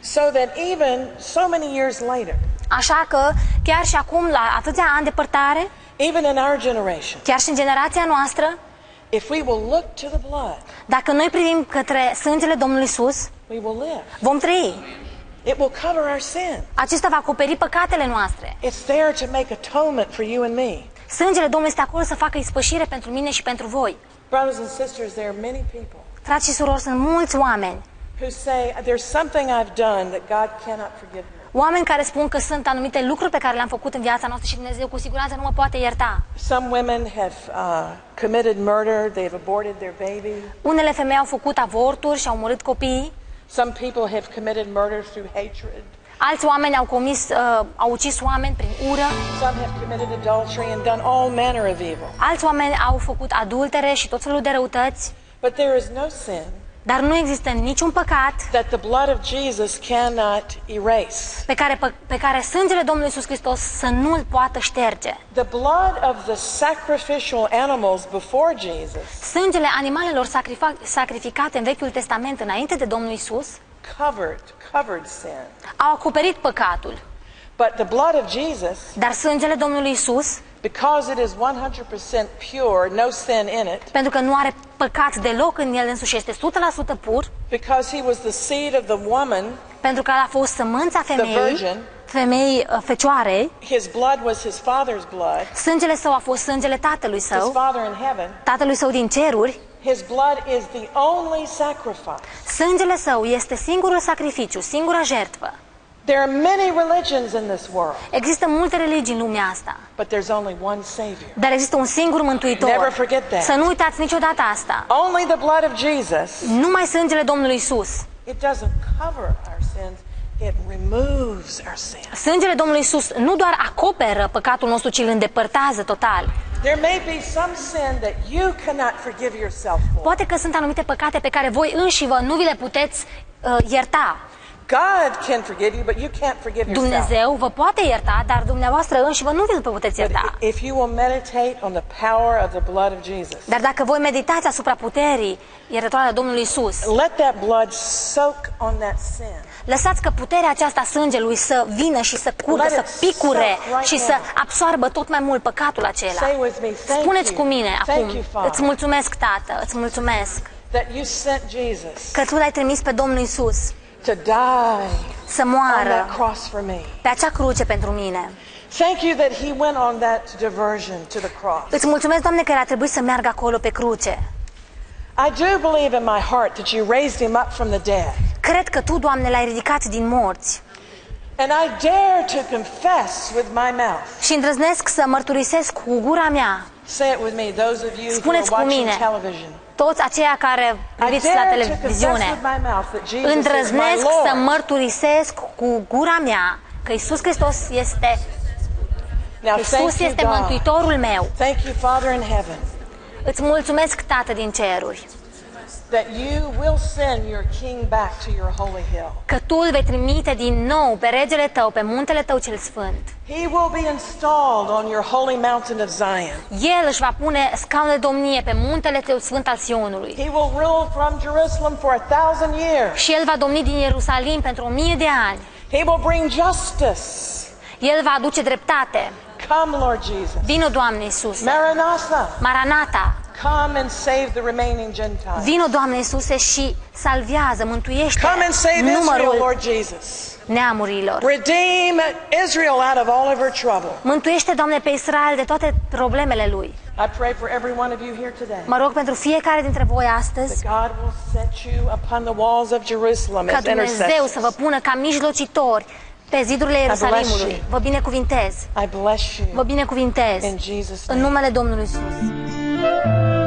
So that even so many years later, Așa că, chiar și acum, la atâția ani de părtare, even in our generation, chiar și în generația noastră, if we will look to the blood, dacă noi privim către sângele Domnului Isus, we will live. vom trăi. It will cover our sin. Acesta va acoperi păcatele noastre. It's there to make atonement for you and me. Sângele Domnului este acolo să facă ispășire pentru mine și pentru voi. Brothers and sisters, there are many people Frați și surori, sunt mulți oameni. who say, There's something I've done that God cannot forgive me. Oameni care spun că sunt anumite lucruri pe care le-am făcut în viața noastră și Dumnezeu cu siguranță nu mă poate ierta. Some women have uh, committed murder, they've aborted their baby. Unele femei au făcut avorturi și au omorât copiii. Some people have committed murder through hatred. Alți oameni au comis, uh, au ucis oameni prin ură. Some have committed adultery and done all manner of evil. Alți oameni au făcut adultere și tot felul de răutăți. But there is no sin Dar nu există niciun păcat that the blood of Jesus cannot erase. pe care, pe, pe care sângele Domnului Iisus Hristos să nu-l poată șterge. The blood of the sacrificial animals before Jesus Sângele animalelor sacrifa- sacrificate în Vechiul Testament înainte de Domnul Isus covered covered sin. au acoperit păcatul. But the blood of Jesus, Dar sângele Domnului Isus, because it is 100% pure, no sin in it, pentru că nu are păcat deloc în el însuși, este 100% pur, because he was the seed of the woman, pentru că a fost sămânța femeii, virgin. femei uh, fecioarei, his blood was his father's blood, sângele său a fost sângele tatălui his său, father in heaven. tatălui său din ceruri, His blood is the only sacrifice. sângele său este singurul sacrificiu, singura jertfă. There are many religions in this world, Există multe religii în lumea asta, but there's only one Savior. dar există un singur mântuitor. Never forget that. Să nu uitați niciodată asta. Only the blood of Jesus. Numai sângele Domnului Isus. It doesn't cover our sins, it removes our sins. Sângele Domnului Isus nu doar acoperă păcatul nostru, ci îl îndepărtează total. There may be some sin that you cannot forgive yourself for. Poate că sunt anumite păcate pe care voi înși vă nu vi le puteți uh, ierta. God can forgive you, but you can't forgive yourself. Dumnezeu vă poate ierta, dar dumneavoastră înși vă nu vi-l puteți ierta. But if you will meditate on the power of the blood of Jesus, Dar dacă voi meditați asupra puterii iertătoare a Domnului Isus, let that blood soak on that sin. lăsați că puterea aceasta a sângelui să vină și să curgă, Let să it picure soak right și să now. absoarbă tot mai mult păcatul acela. Say with me, thank Spuneți you. cu mine Thank acum, you, Father. îți mulțumesc, Tată, îți mulțumesc that you sent Jesus că Tu l-ai trimis pe Domnul Isus to die să on moară that cross for me. pe acea cruce pentru mine. Thank you that he went on that diversion to the cross. Îți mulțumesc, Doamne, că el a trebuit să meargă acolo pe cruce. I do believe in my heart that you raised him up from the dead. Cred că Tu, Doamne, l-ai ridicat din morți. And I dare to confess with my mouth. și îndrăznesc să mărturisesc cu gura mea. Say it with me, those of you who are Spuneți cu watching mine. television. Toți aceia care I priviți la dare to confess televiziune, with my mouth that Jesus is my îndrăznesc să Lord. mărturisesc cu gura mea că Isus Hristos este, Now Isus thank you, este God. Mântuitorul meu. Thank you, Father in heaven, Îți mulțumesc, Tată din ceruri, that you will send your King back to your holy hill. că Tu îl vei trimite din nou pe regele Tău, pe muntele Tău cel sfânt. He will be installed on your holy mountain of Zion. El își va pune scaunul de domnie pe muntele Tău sfânt al Sionului. He will rule from Jerusalem for a thousand years. Și El va domni din Ierusalim pentru o mie de ani. He will bring justice. El va aduce dreptate. Come, Lord Jesus. Vino, Doamne Iisuse! Maranatha, Maranata! Come and save the remaining Gentiles. Vino, Doamne Iisuse, și salvează, mântuiește Come and save Israel, numărul Lord Jesus. neamurilor. Redeem Israel out of all of her trouble. Mântuiește, Doamne, pe Israel de toate problemele lui. I pray for every one of you here today. Mă rog pentru fiecare dintre voi astăzi That God will set you upon the walls of Jerusalem ca as Dumnezeu să intercessors. vă pună ca mijlocitori pe zidurile Ierusalimului. you. Vă binecuvintez. Și bless Vă you binecuvintez in Jesus' în name. numele Domnului Isus.